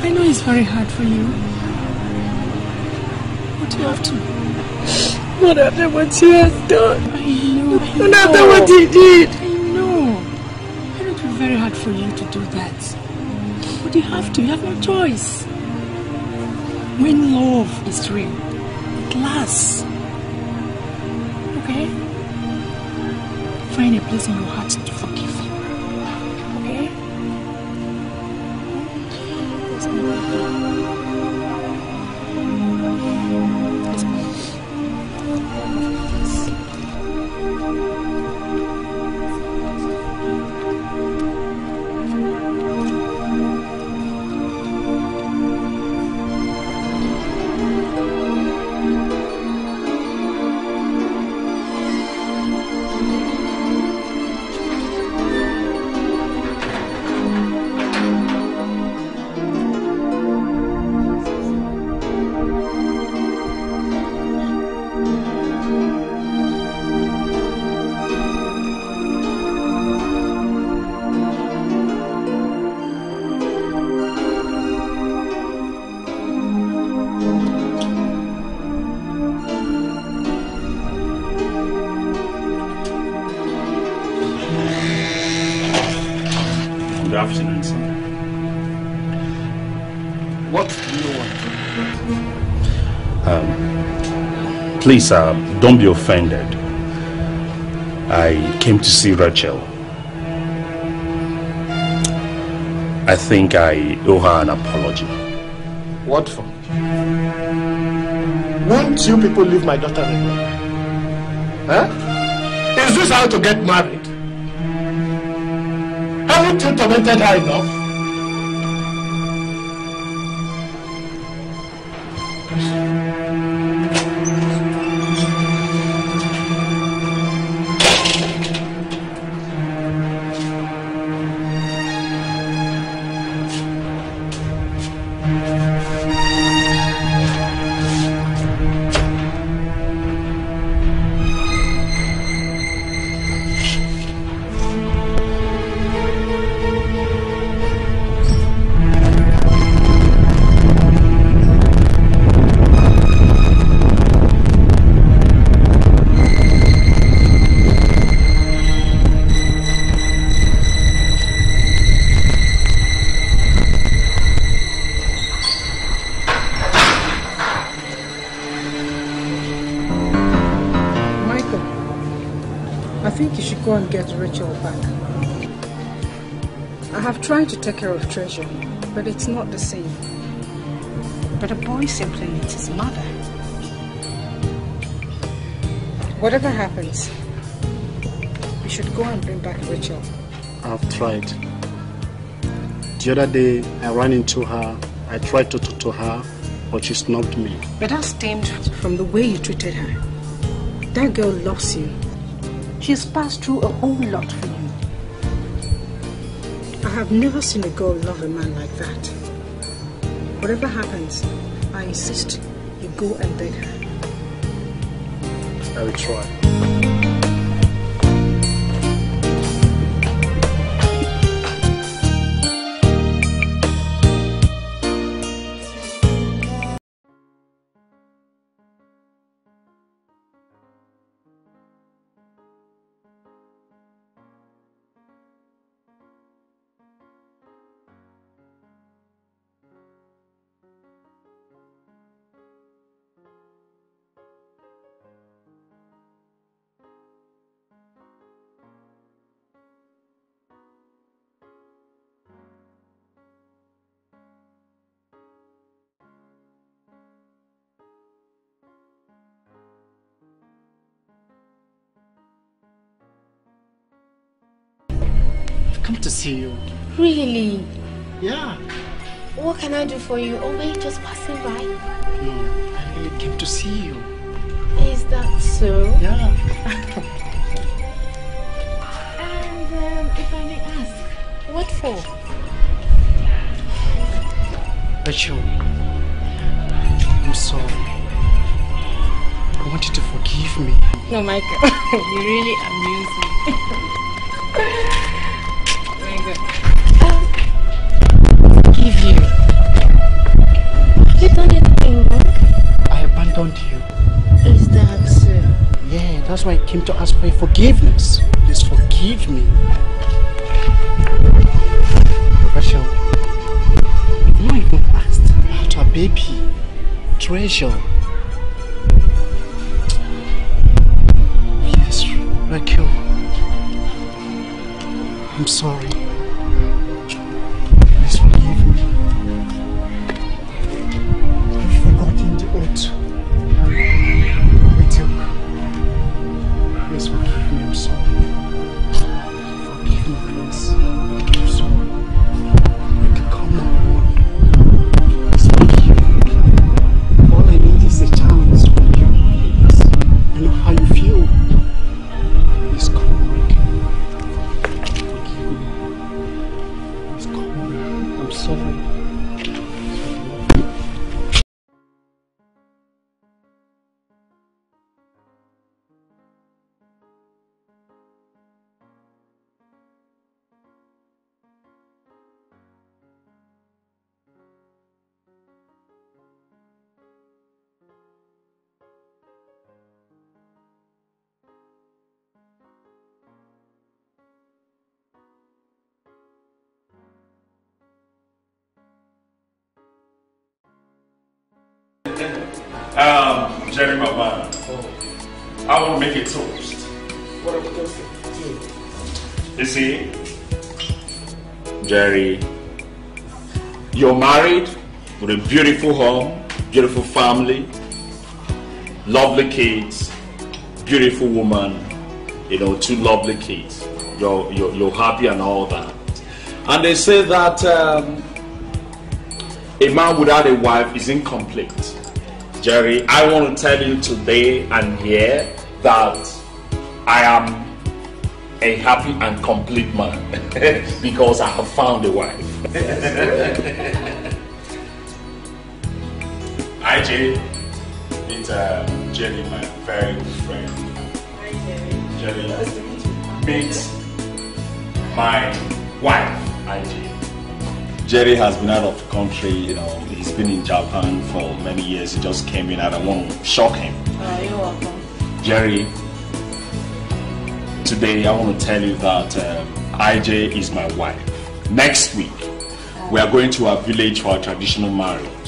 I know it's very hard for you. Have to. Not after what he has done. I know. Not after what he did. I know. I know it will be very hard for you to do that. But you have to. You have no choice. When love is real, it lasts. Okay? Find a place in your heart please, uh, don't be offended. I came to see Rachel. I think I owe her an apology. What for? Won't you people leave my daughter alone? Huh? Is this how to get married? Haven't you tormented her enough? Go and get Rachel back. I have tried to take care of Treasure, but it's not the same. But a boy simply needs his mother. Whatever happens, we should go and bring back Rachel. I've tried. The other day, I ran into her. I tried to talk to her, but she snubbed me. But that stemmed from the way you treated her. That girl loves you. She's passed through a whole lot for you. I have never seen a girl love a man like that. Whatever happens, I insist you go and beg her. I will try. Really? Yeah. What can I do for you? Or were you just passing by? No, I really came to see you. Is that so? Yeah. And um, if I may ask, what for? Rachel, I'm sorry. I want you to forgive me. No, Michael, you really amuse me. that's why I came to ask for your forgiveness. Please forgive me. Rachel, you've not even asked about our baby, Treasure. Yes, Rachel. I'm sorry. Beautiful home, beautiful family, lovely kids, beautiful woman, you know, two lovely kids. You're, you're, you're happy and all that. And they say that um, a man without a wife is incomplete. Jerry, I want to tell you today and here that I am a happy and complete man because I have found a wife. IJ, it's uh, Jenny, my very good friend. Jenny, meet my wife, IJ. Jerry has been out of the country, you know, he's been in Japan for many years. He just came in. I don't want to shock him. Uh, you're welcome. Jerry, today I want to tell you that um, IJ is my wife. Next week, we are going to our village for our traditional marriage.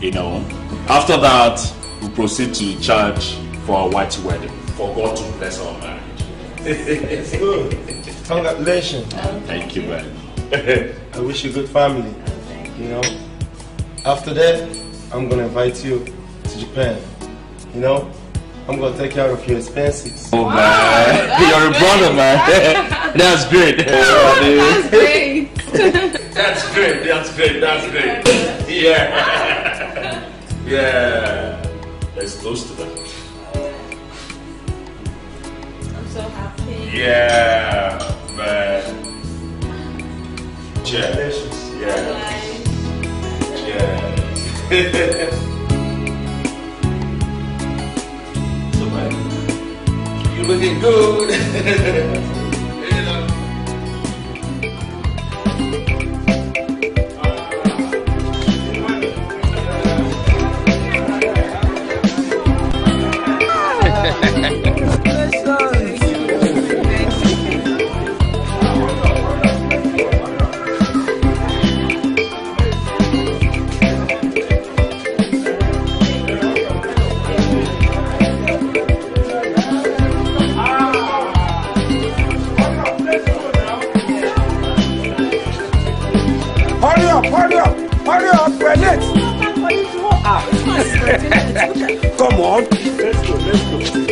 You know, after that, we proceed to church for our white wedding. For God to bless our marriage. It's good. Congratulations. Thank you, man. I wish you good family. You know. After that, I'm gonna invite you to Japan. You know, I'm gonna take care of your expenses. Oh man, you're a brother, man. That's great. That's great. That's great. That's great. That's great. Yeah. Yeah. Let's close to that. I'm so happy. Yeah, man. Cheers. Yeah. Yeah. so man, you looking good. hurry up, we're late. Ah. Come on. Let's go, let's go.